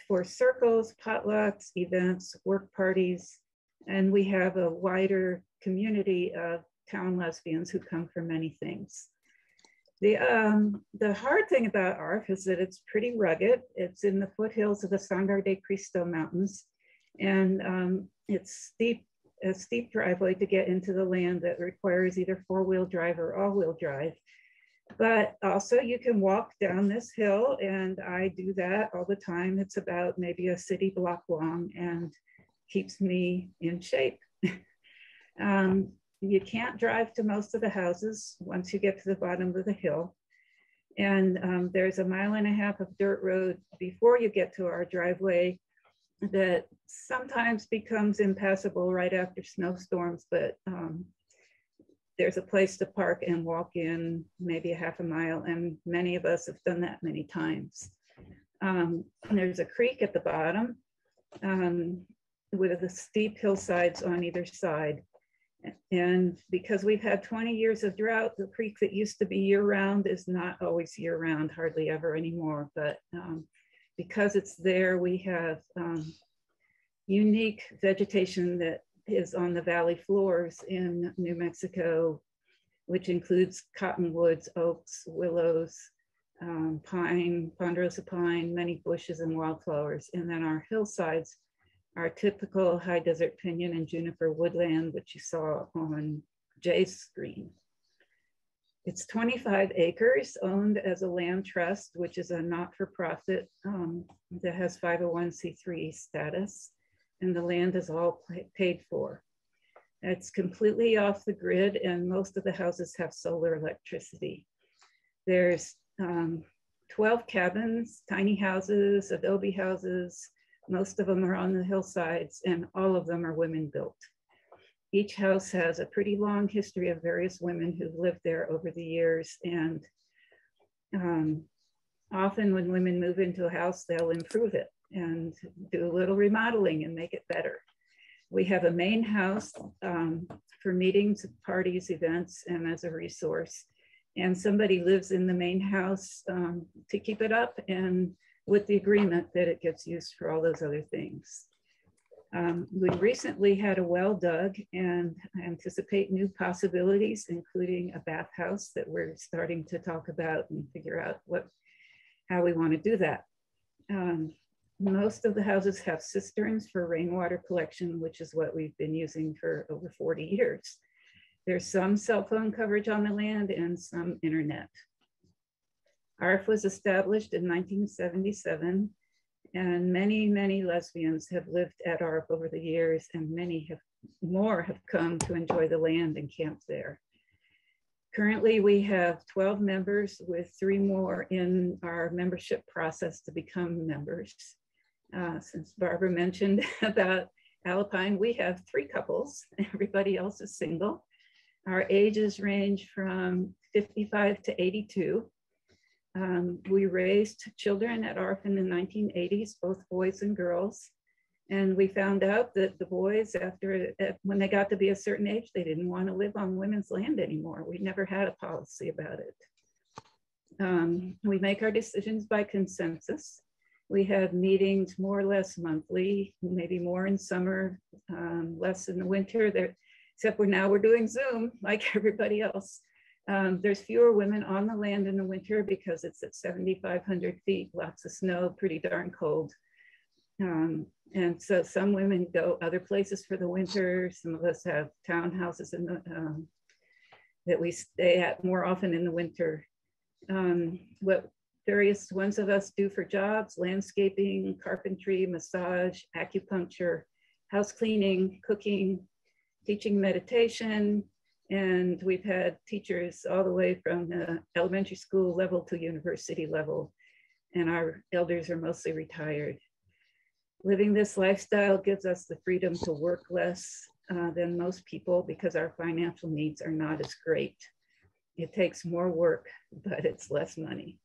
Speaker 6: for circles, potlucks, events, work parties. And we have a wider community of town lesbians who come for many things. The, um, the hard thing about ARF is that it's pretty rugged. It's in the foothills of the Sangre de Cristo Mountains, and um, it's steep, a steep driveway to get into the land that requires either four-wheel drive or all-wheel drive. But also you can walk down this hill and I do that all the time. It's about maybe a city block long and keeps me in shape. <laughs> um, you can't drive to most of the houses once you get to the bottom of the hill. And um, there's a mile and a half of dirt road before you get to our driveway that sometimes becomes impassable right after snowstorms, but um, there's a place to park and walk in maybe a half a mile. And many of us have done that many times. Um, there's a creek at the bottom um, with the steep hillsides on either side. And because we've had 20 years of drought, the creek that used to be year round is not always year round, hardly ever anymore. But um, because it's there, we have um, unique vegetation that is on the valley floors in New Mexico, which includes cottonwoods, oaks, willows, um, pine, ponderosa pine, many bushes and wildflowers. And then our hillsides our typical high desert pinyon and juniper woodland, which you saw on Jae's screen. It's 25 acres owned as a land trust, which is a not-for-profit um, that has 501c3 status, and the land is all paid for. It's completely off the grid, and most of the houses have solar electricity. There's um, 12 cabins, tiny houses, adobe houses, most of them are on the hillsides and all of them are women built. Each house has a pretty long history of various women who've lived there over the years. And um, often when women move into a house, they'll improve it and do a little remodeling and make it better. We have a main house um, for meetings, parties, events, and as a resource. And somebody lives in the main house um, to keep it up and with the agreement that it gets used for all those other things. Um, we recently had a well dug and anticipate new possibilities, including a bathhouse that we're starting to talk about and figure out what, how we want to do that. Um, most of the houses have cisterns for rainwater collection, which is what we've been using for over 40 years. There's some cell phone coverage on the land and some internet. ARF was established in 1977 and many, many lesbians have lived at ARF over the years and many have more have come to enjoy the land and camp there. Currently, we have 12 members with three more in our membership process to become members. Uh, since Barbara mentioned <laughs> about Alapine, we have three couples, <laughs> everybody else is single. Our ages range from 55 to 82. Um, we raised children at ARF in the 1980s, both boys and girls. And we found out that the boys, after uh, when they got to be a certain age, they didn't want to live on women's land anymore. We never had a policy about it. Um, we make our decisions by consensus. We have meetings more or less monthly, maybe more in summer, um, less in the winter. There, except for now we're doing Zoom like <laughs> everybody else. Um, there's fewer women on the land in the winter because it's at 7,500 feet, lots of snow, pretty darn cold. Um, and so some women go other places for the winter. Some of us have townhouses in the, um, that we stay at more often in the winter. Um, what various ones of us do for jobs, landscaping, carpentry, massage, acupuncture, house cleaning, cooking, teaching meditation, and we've had teachers all the way from the elementary school level to university level. And our elders are mostly retired. Living this lifestyle gives us the freedom to work less uh, than most people because our financial needs are not as great. It takes more work, <laughs> but it's less money.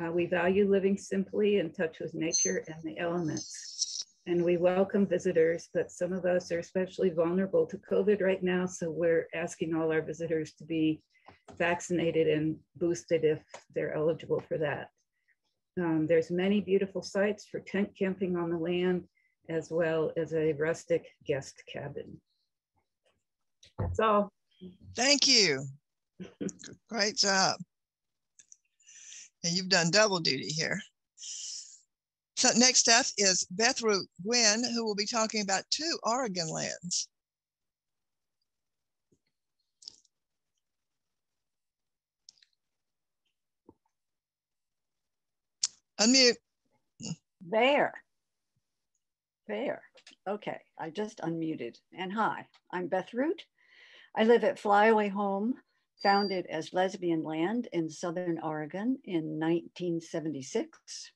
Speaker 6: Uh, we value living simply in touch with nature and the elements and we welcome visitors, but some of us are especially vulnerable to COVID right now. So we're asking all our visitors to be vaccinated and boosted if they're eligible for that. Um, there's many beautiful sites for tent camping on the land, as well as a rustic guest cabin. That's all.
Speaker 5: Thank you. Great job. And you've done double duty here. So next up is Bethroot Gwynn, who will be talking about two Oregon lands. Unmute.
Speaker 13: There. There. Okay, I just unmuted. And hi, I'm Bethroot. I live at Flyaway Home, founded as Lesbian Land in Southern Oregon in 1976.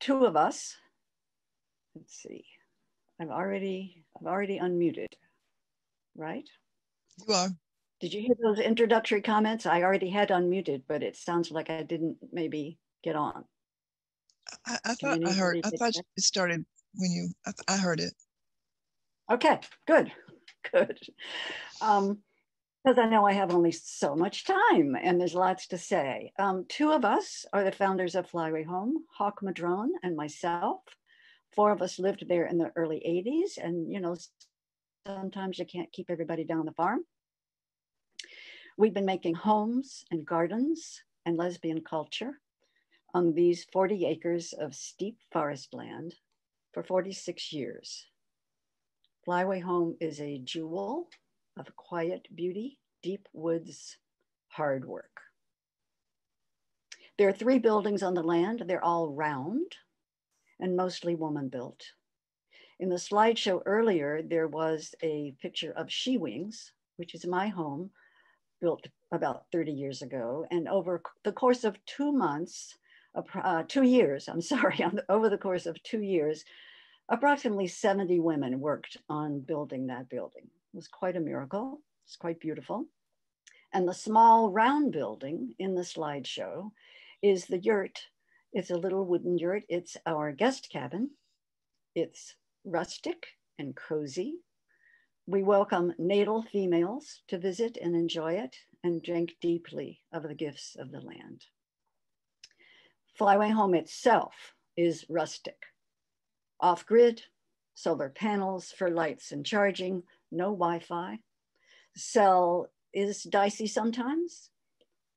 Speaker 13: Two of us, let's see, I've already, I've already unmuted, right?
Speaker 5: You are.
Speaker 13: Did you hear those introductory comments? I already had unmuted, but it sounds like I didn't maybe get on.
Speaker 5: I, I thought I heard, I thought it started when you, I, I heard it.
Speaker 13: Okay, good, <laughs> good. Um, because I know I have only so much time and there's lots to say. Um, two of us are the founders of Flyaway Home, Hawk Madrone and myself. Four of us lived there in the early 80s and you know, sometimes you can't keep everybody down the farm. We've been making homes and gardens and lesbian culture on these 40 acres of steep forest land for 46 years. Flyaway Home is a jewel of quiet beauty, deep woods, hard work. There are three buildings on the land. They're all round and mostly woman built. In the slideshow earlier, there was a picture of She Wings, which is my home, built about 30 years ago. And over the course of two months, uh, two years, I'm <laughs> sorry, over the course of two years, approximately 70 women worked on building that building. Was quite a miracle. It's quite beautiful. And the small round building in the slideshow is the yurt. It's a little wooden yurt. It's our guest cabin. It's rustic and cozy. We welcome natal females to visit and enjoy it and drink deeply of the gifts of the land. Flyaway Home itself is rustic. Off grid, solar panels for lights and charging, no Wi Fi. Cell is dicey sometimes.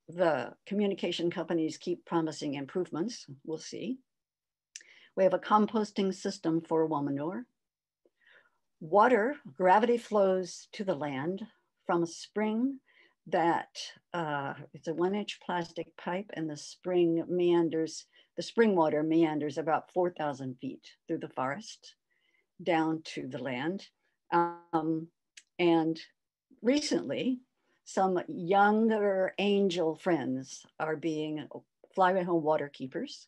Speaker 13: The communication companies keep promising improvements. We'll see. We have a composting system for manure. Water, gravity flows to the land from a spring that uh, it's a one inch plastic pipe and the spring meanders, the spring water meanders about 4,000 feet through the forest down to the land. Um, and recently, some younger angel friends are being flyaway home water keepers,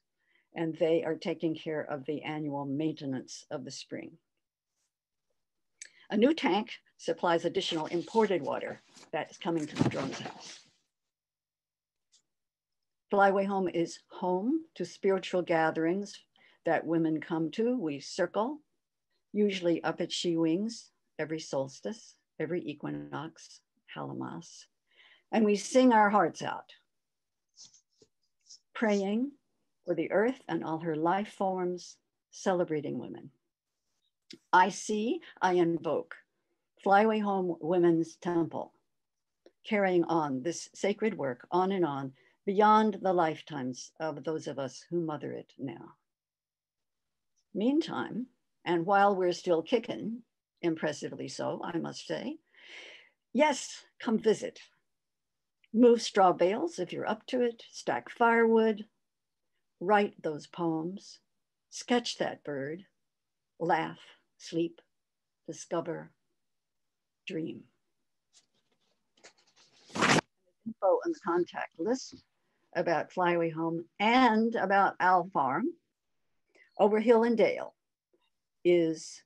Speaker 13: and they are taking care of the annual maintenance of the spring. A new tank supplies additional imported water that's coming to Madrone's house. Flyaway Home is home to spiritual gatherings that women come to. We circle, usually up at She Wings, every solstice, every equinox, Hallowmas, and we sing our hearts out, praying for the earth and all her life forms, celebrating women. I see, I invoke Flyaway Home Women's Temple, carrying on this sacred work on and on beyond the lifetimes of those of us who mother it now. Meantime, and while we're still kicking, impressively so, I must say, yes, come visit. Move straw bales if you're up to it, stack firewood, write those poems, sketch that bird, laugh, sleep, discover, dream. Info and the contact list about Flyaway Home and about Owl Farm over hill and dale is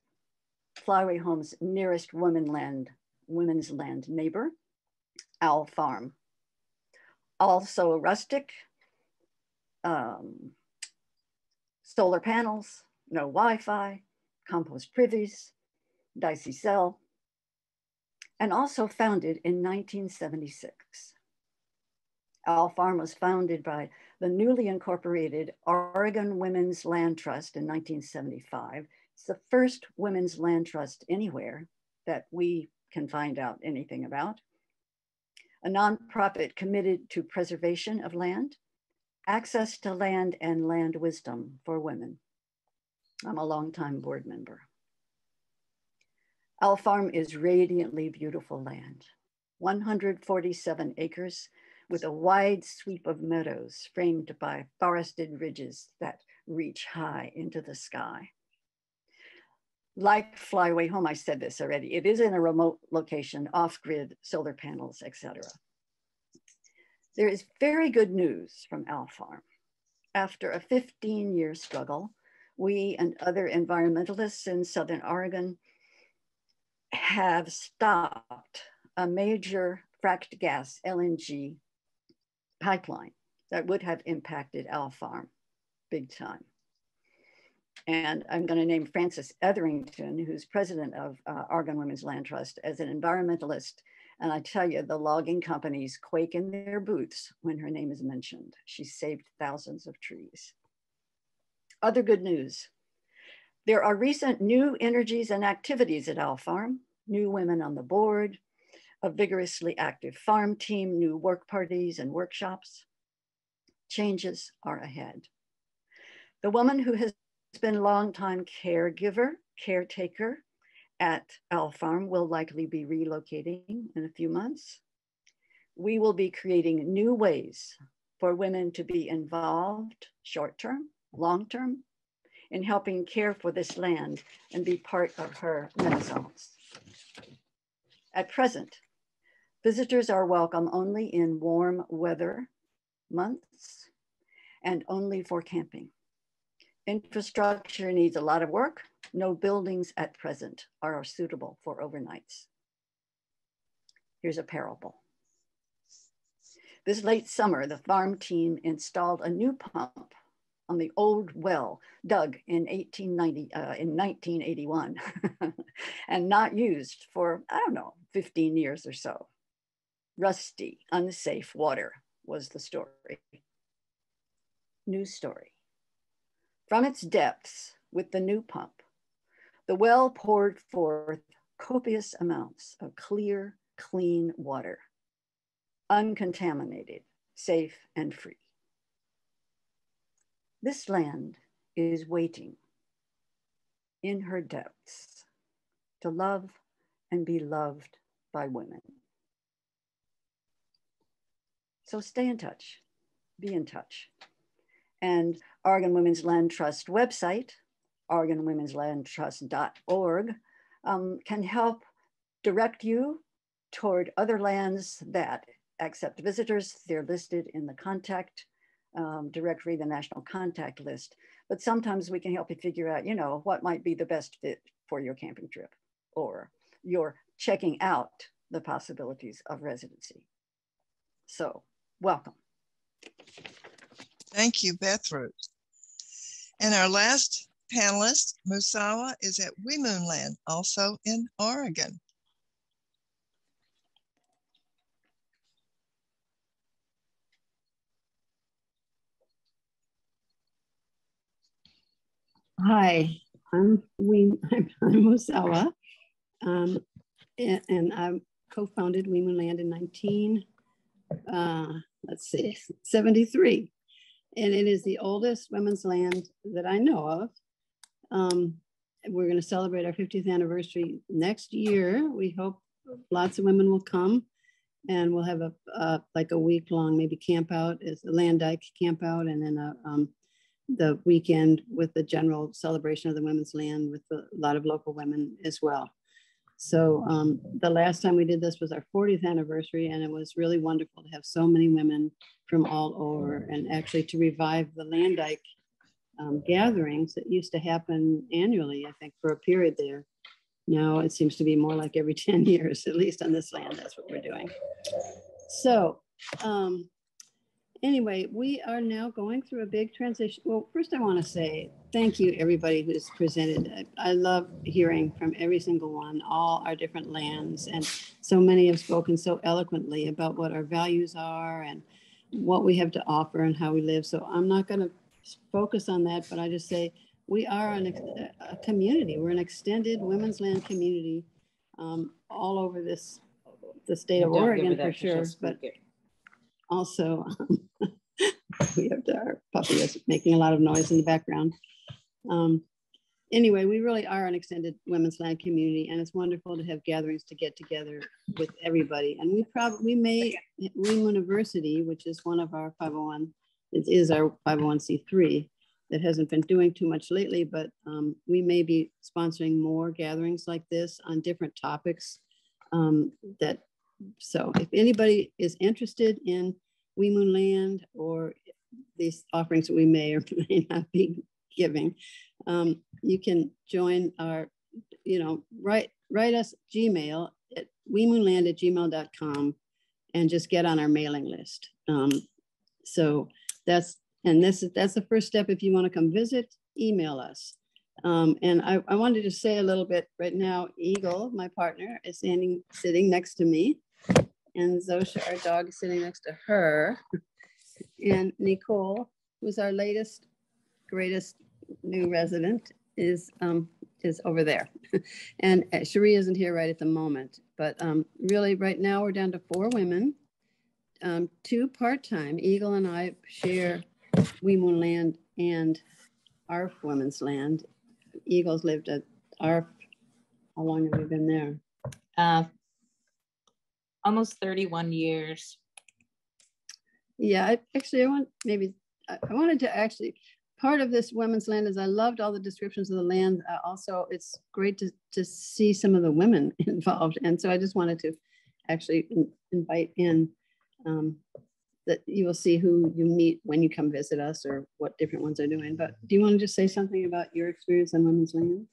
Speaker 13: Flyaway Home's nearest women land, women's land neighbor, Owl Farm. Also rustic, um, solar panels, no Wi-Fi, compost privies, dicey cell, and also founded in 1976. Owl Farm was founded by the newly incorporated Oregon Women's Land Trust in 1975. It's the first women's land trust anywhere that we can find out anything about. a nonprofit committed to preservation of land, access to land and land wisdom for women. I'm a longtime board member. Owl Farm is radiantly beautiful land, 147 acres with a wide sweep of meadows framed by forested ridges that reach high into the sky. Like Flyaway Home, I said this already, it is in a remote location, off-grid solar panels, etc. There is very good news from Owl Farm. After a 15 year struggle, we and other environmentalists in Southern Oregon have stopped a major fracked gas LNG pipeline that would have impacted Owl Farm big time. And I'm going to name Frances Etherington, who's president of uh, Oregon Women's Land Trust, as an environmentalist. And I tell you, the logging companies quake in their boots when her name is mentioned. She saved thousands of trees. Other good news. There are recent new energies and activities at Owl Farm, new women on the board, a vigorously active farm team, new work parties and workshops. Changes are ahead. The woman who has been a longtime caregiver, caretaker at Owl Farm will likely be relocating in a few months. We will be creating new ways for women to be involved short-term, long-term, in helping care for this land and be part of her renaissance. At present, visitors are welcome only in warm weather months and only for camping. Infrastructure needs a lot of work. No buildings at present are suitable for overnights. Here's a parable. This late summer, the farm team installed a new pump on the old well dug in 1890 uh, in 1981 <laughs> and not used for I don't know 15 years or so. Rusty, unsafe water was the story. New story. From its depths with the new pump, the well poured forth copious amounts of clear, clean water, uncontaminated, safe, and free. This land is waiting in her depths to love and be loved by women. So stay in touch, be in touch. And Oregon Women's Land Trust website, OregonWomen'sLandTrust.org, um, can help direct you toward other lands that accept visitors. They're listed in the contact um, directory, the national contact list. But sometimes we can help you figure out, you know, what might be the best fit for your camping trip or you're checking out the possibilities of residency. So welcome.
Speaker 5: Thank you, Bethroot. And our last panelist, Musawa, is at Wemoonland, also in Oregon.
Speaker 14: Hi, I'm Ween, I'm, <laughs> I'm Musawa, um, and, and I co-founded Wemoonland in 19, uh, let's see, 73 and it is the oldest women's land that I know of. Um, we're going to celebrate our 50th anniversary next year. We hope lots of women will come and we'll have a uh, like a week long maybe camp out is a land dyke camp out and then a, um, the weekend with the general celebration of the women's land with a lot of local women as well. So um, the last time we did this was our 40th anniversary, and it was really wonderful to have so many women from all over, and actually to revive the Land Dyke um, gatherings that used to happen annually, I think, for a period there. Now it seems to be more like every <laughs> 10 years, at least on this land, that's what we're doing. So um, anyway, we are now going through a big transition. Well, first, I want to say thank you, everybody who's presented. I, I, love hearing from every single one, all our different lands. And so many have spoken so eloquently about what our values are and what we have to offer and how we live. So I'm not going to focus on that, but I just say we are an, a community. We're an extended women's land community um, all over this the state of Oregon for sure, but also um, <laughs> we have to, our puppy making a lot of noise in the background. Um, anyway, we really are an extended women's land community, and it's wonderful to have gatherings to get together with everybody. And we probably we may Wing University, which is one of our 501, it is our 501c3 that hasn't been doing too much lately, but um, we may be sponsoring more gatherings like this on different topics. Um, that so if anybody is interested in Weemoon Land or these offerings that we may or <laughs> may not be giving, um, you can join our, you know, write, write us Gmail at weemoonland at gmail.com and just get on our mailing list. Um, so that's, and this is, that's the first step. If you want to come visit, email us. Um, and I, I wanted to say a little bit right now, Eagle, my partner, is standing, sitting next to me. And Zosha, our dog, is sitting next to her. And Nicole, who's our latest, greatest new resident, is um, is over there. <laughs> and uh, Cherie isn't here right at the moment. But um, really, right now, we're down to four women, um, two part-time. Eagle and I share Weemoon Land and ARF Women's Land. Eagles lived at ARF. How long have you been there?
Speaker 15: Uh, almost 31 years.
Speaker 14: Yeah, I, actually, I want maybe I, I wanted to actually part of this women's land is I loved all the descriptions of the land. Uh, also, it's great to, to see some of the women <laughs> involved. And so I just wanted to actually in, invite in um, that you will see who you meet when you come visit us or what different ones are doing. But do you want to just say something about your experience on women's land?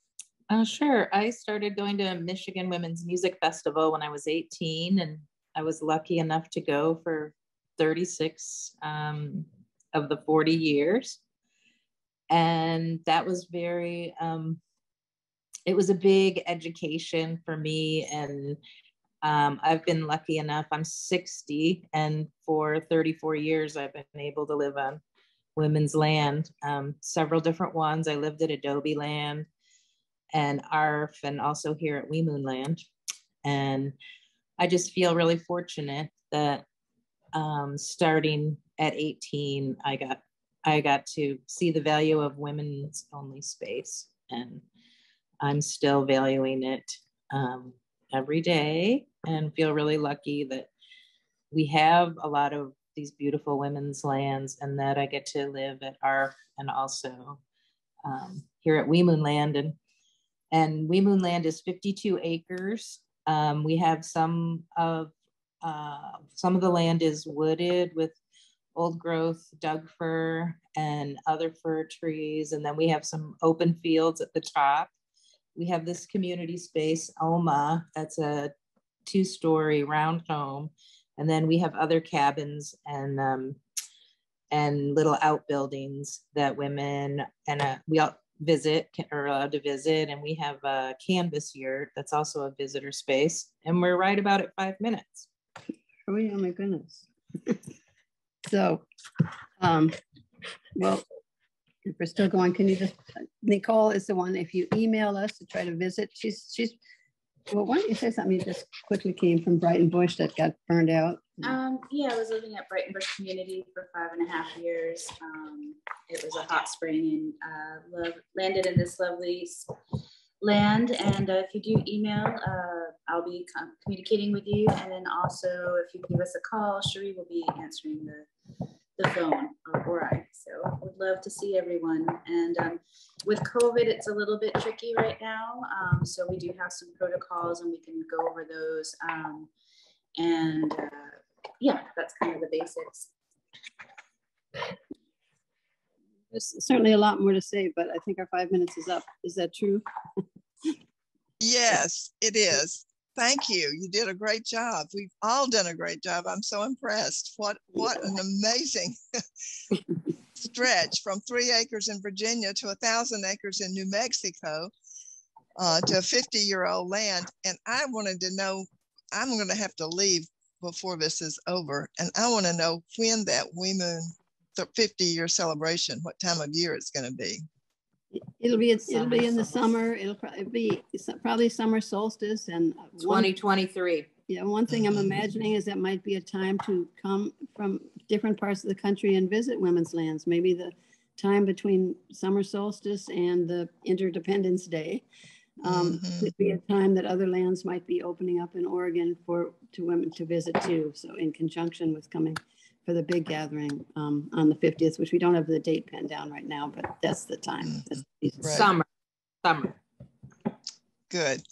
Speaker 15: Uh, sure. I started going to a Michigan Women's Music Festival when I was 18, and I was lucky enough to go for 36 um, of the 40 years. And that was very um, it was a big education for me and um, i've been lucky enough i'm 60 and for 34 years i've been able to live on women's land. Um, several different ones. I lived at adobe land and arf and also here at weemoon land. And i just feel really fortunate that um, starting at 18 i got I got to see the value of women's only space, and I'm still valuing it um, every day and feel really lucky that we have a lot of these beautiful women's lands and that I get to live at ARF and also um, here at Weemoon Land. And, and Weemoon Land is 52 acres. Um, we have some of uh, some of the land is wooded with old growth Doug fir and other fir trees. And then we have some open fields at the top. We have this community space, OMA, that's a two story round home. And then we have other cabins and um, and little outbuildings that women and uh, we all visit are allowed to visit. And we have a canvas yurt that's also a visitor space. And we're right about at five minutes.
Speaker 14: Oh, oh my goodness. So, um, well, if we're still going, can you just, Nicole is the one, if you email us to try to visit, she's, she's, well, why don't you say something? You just quickly came from Breitenbush that got burned out.
Speaker 16: Um, yeah, I was living at Breitenbush Community for five and a half years. Um, it was a hot spring and uh, landed in this lovely land. And uh, if you do email, uh, I'll be communicating with you. And then also, if you give us a call, Cherie will be answering the, the phone or, I. So would love to see everyone. And um, with COVID, it's a little bit tricky right now. Um, so we do have some protocols and we can go over those. Um, and uh, yeah, that's kind of the basics.
Speaker 14: There's certainly a lot more to say, but I think our five minutes is up. Is that true?
Speaker 5: yes, it is. Thank you. You did a great job. We've all done a great job. I'm so impressed. What what an amazing <laughs> stretch from three acres in Virginia to a thousand acres in New Mexico uh, to a 50 year old land. And I wanted to know, I'm going to have to leave before this is over. And I want to know when that Weemoon 50 year celebration, what time of year it's going to be.
Speaker 14: It'll be it'll be in the summer. It'll probably be probably summer solstice and
Speaker 15: 2023.
Speaker 14: yeah, one thing I'm imagining is that might be a time to come from different parts of the country and visit women's lands. Maybe the time between summer solstice and the Interdependence Day um,
Speaker 5: Mhm.
Speaker 14: could be a time that other lands might be opening up in Oregon for to women to visit too. So in conjunction with coming for the big gathering um, on the 50th, which we don't have the date pinned down right now, but that's the time. That's the.
Speaker 5: Right.
Speaker 15: Summer, summer.
Speaker 5: Good.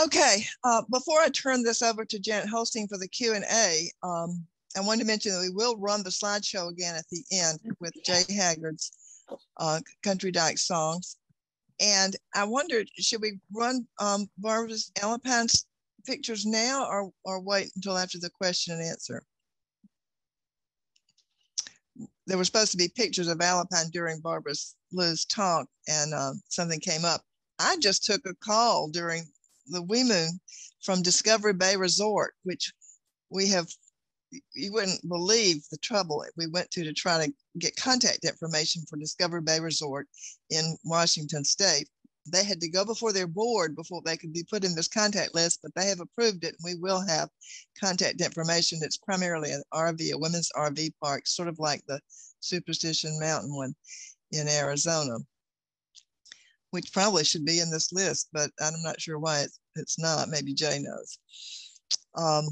Speaker 5: Okay, uh, before I turn this over to Janet Holstine for the Q and A, um, I wanted to mention that we will run the slideshow again at the end with Jae Haggard's uh, Country Dyke songs. And I wondered, should we run um, Barbara's Alapine's pictures now or, or wait until after the question and answer? There were supposed to be pictures of Alapine during Barbara's Liz talk and uh, something came up. I just took a call during the Weemoon from Discovery Bay Resort, which we have, you wouldn't believe the trouble we went to to try to get contact information for Discovery Bay Resort in Washington State. They had to go before their board before they could be put in this contact list, but they have approved it. And we will have contact information. It's primarily an RV, a women's RV park, sort of like the Superstition Mountain one in Arizona which probably should be in this list, but I'm not sure why it's, it's not. Maybe Jae knows. Um,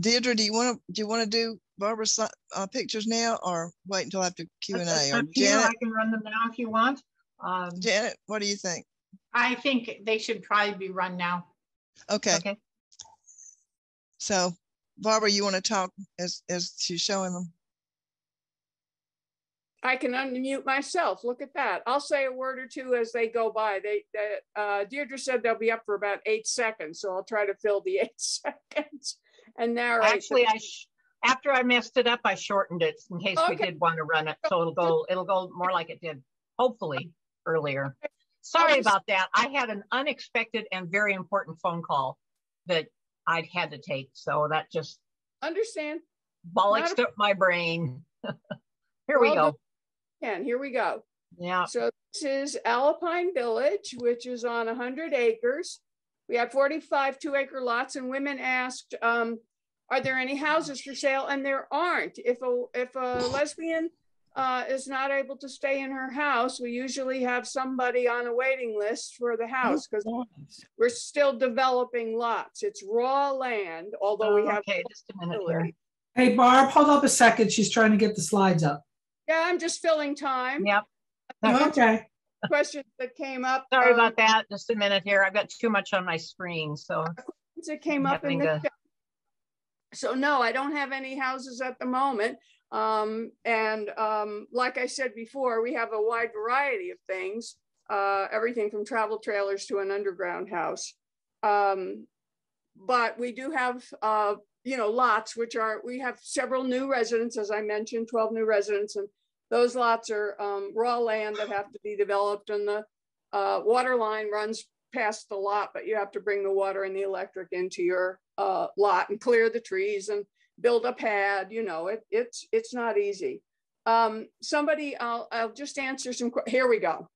Speaker 5: Deirdre, do you want to do you want to do Barbara's uh, pictures now, or wait until after Q&A? Or
Speaker 2: up you.
Speaker 5: Janet,
Speaker 2: I can run them now if you want. Um,
Speaker 5: Janet, what do you think?
Speaker 2: I think they should probably be run now.
Speaker 5: Okay.
Speaker 2: Okay.
Speaker 5: So, Barbara, you want to talk as as she's showing them?
Speaker 9: I can unmute myself. Look at that. I'll say a word or two as they go by. They, they uh, Deirdre said they'll be up for about eight seconds, so I'll try to fill the <laughs> eight seconds and narrate. the-
Speaker 2: Actually, I sh- after I messed it up, I shortened it in case we did want to run it. So it'll go it'll go more like it did hopefully earlier. Sorry about that. I had an unexpected and very important phone call that I'd had to take. So that just
Speaker 9: understand.
Speaker 2: bollocksed up my brain. <laughs> Here we go.
Speaker 9: And here we go.
Speaker 2: Yeah.
Speaker 9: So this is Alapine Village, which is on 100 acres. We have 45 two acre lots, and women asked, um, "Are there any houses for sale?" And there aren't. If a if a lesbian uh, is not able to stay in her house, we usually have somebody on a waiting list for the house because we're still developing lots. It's raw land, although we
Speaker 2: Oh,
Speaker 9: have.
Speaker 2: okay, just a minute here.
Speaker 4: Hey, Barb, hold up a second. She's trying to get the slides up.
Speaker 9: Yeah, I'm just filling time.
Speaker 2: Yep.
Speaker 4: Okay.
Speaker 9: Questions that came up.
Speaker 2: Sorry
Speaker 9: um,
Speaker 2: about that. Just a minute here. I've got too much on my screen. So
Speaker 9: that came up in the
Speaker 2: to-
Speaker 9: chat. So no, I don't have any houses at the moment. Um, and um, like I said before, we have a wide variety of things, uh, everything from travel trailers to an underground house. Um, but we do have, uh, you know, lots, which are, we have several new residents, as I mentioned, 12 new residents. And those lots are um, raw land that have to be developed and the uh, water line runs past the lot, but you have to bring the water and the electric into your uh, lot and clear the trees and build a pad. You know, it, it's it's not easy. Um, somebody, I'll I'll just answer some. Here we go.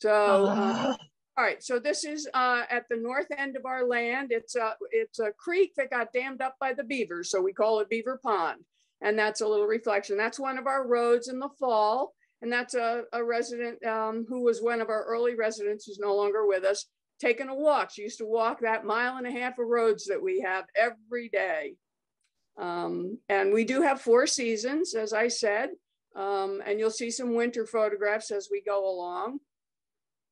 Speaker 9: So, uh, <laughs> all right. So this is uh, at the north end of our land. It's a it's a creek that got dammed up by the beavers, so we call it Beaver Pond, and that's a little reflection. That's one of our roads in the fall. And that's a, a resident um, who was one of our early residents who's no longer with us, taking a walk. She used to walk that mile and a half of roads that we have every day. Um, and we do have four seasons, as I said, um, and you'll see some winter photographs as we go along.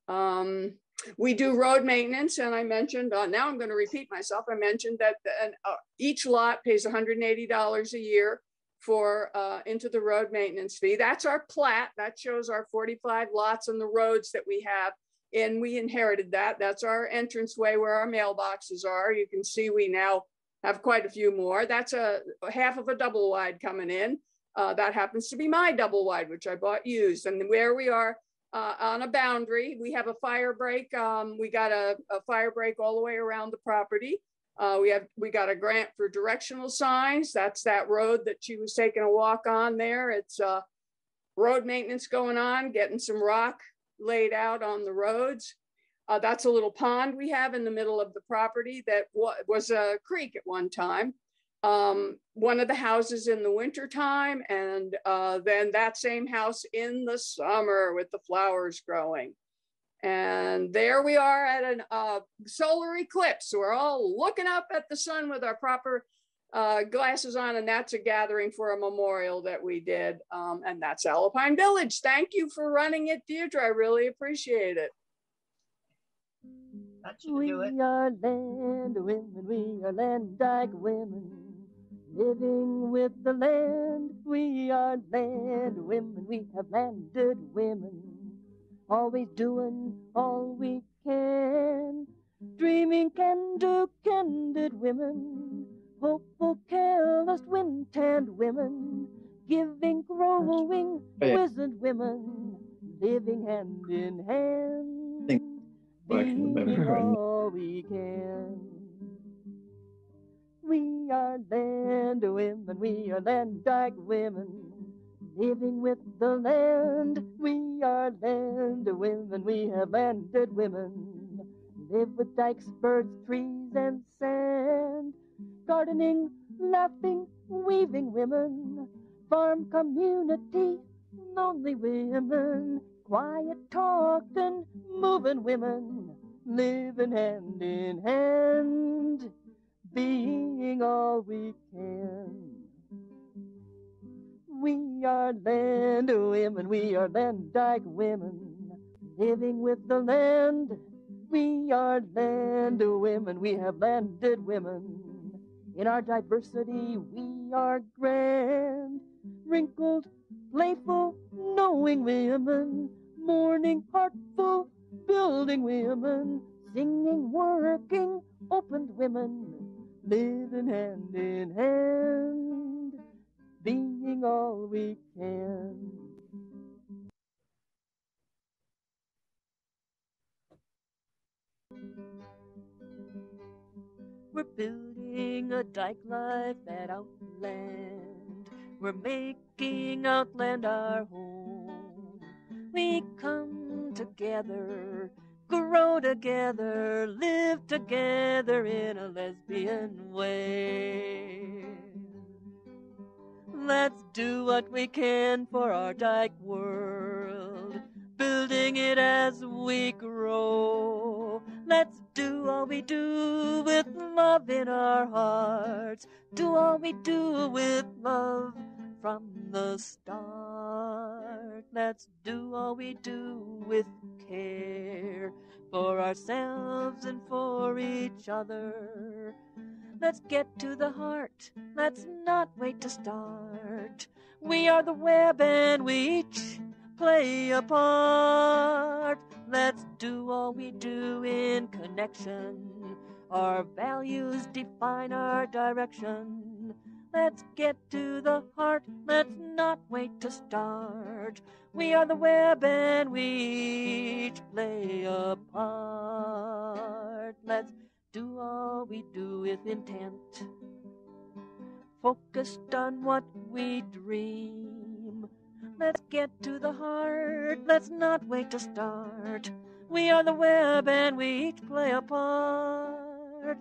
Speaker 9: Um, we do road maintenance, and I mentioned, uh, now I'm going to repeat myself. I mentioned that the, uh, each lot pays $180 a year for uh, into the road maintenance fee. That's our plat. That shows our 45 lots and the roads that we have. And we inherited that. That's our entranceway where our mailboxes are. You can see we now have quite a few more. That's a, half of a double wide coming in. Uh, that happens to be my double wide, which I bought used. And where we are uh, on a boundary, we have a fire break. Um, we got a, a fire break all the way around the property. Uh, we have we got a grant for directional signs. That's that road that she was taking a walk on there. It's uh, road maintenance going on, getting some rock laid out on the roads. Uh, that's a little pond we have in the middle of the property that was a creek at one time. Um, one of the houses in the wintertime, and uh, then that same house in the summer with the flowers growing. And there we are at a uh, solar eclipse. We're all looking up at the sun with our proper uh, glasses on, and that's a gathering for a memorial that we did. Um, and that's Alapine Village. Thank you for running it, Deirdre. I really appreciate it.
Speaker 17: We are land women, we are land dyke women, living with the land. We are land women, we have landed women, always doing all we can. Dreaming can do candid women, hopeful, careless, wind tanned women, giving, growing, wizened women, living hand in hand.
Speaker 11: Remember.
Speaker 17: all we can. We are land women, we are land dyke women, living with the land. We are land women, we have landed women, live with dikes, birds, trees, and sand, gardening, laughing, weaving women, farm community, lonely women, quiet talking, moving women, living hand in hand, being all we can. We are land women, we are land dyke women, living with the land. We are land women, we have landed women. In our diversity, we are grand, wrinkled, playful, knowing women, mourning, heartful, building women, singing, working, opened women, living hand in hand, being all we can. We're building a dike life at Outland. We're making Outland our home. We come together, grow together, live together in a lesbian way. Let's do what we can for our dike world, building it as we grow. Let's do all we do with love in our hearts, do all we do with love from the start. Let's do all we do with care for ourselves and for each other. Let's get to the heart. Let's not wait to start. We are the web and we each play a part. Let's do all we do in connection. Our values define our direction. Let's get to the heart. Let's not wait to start. We are the web and we each play a part. Let's do all we do with intent. Focused on what we dream. Let's get to the heart. Let's not wait to start. We are the web and we each play a part.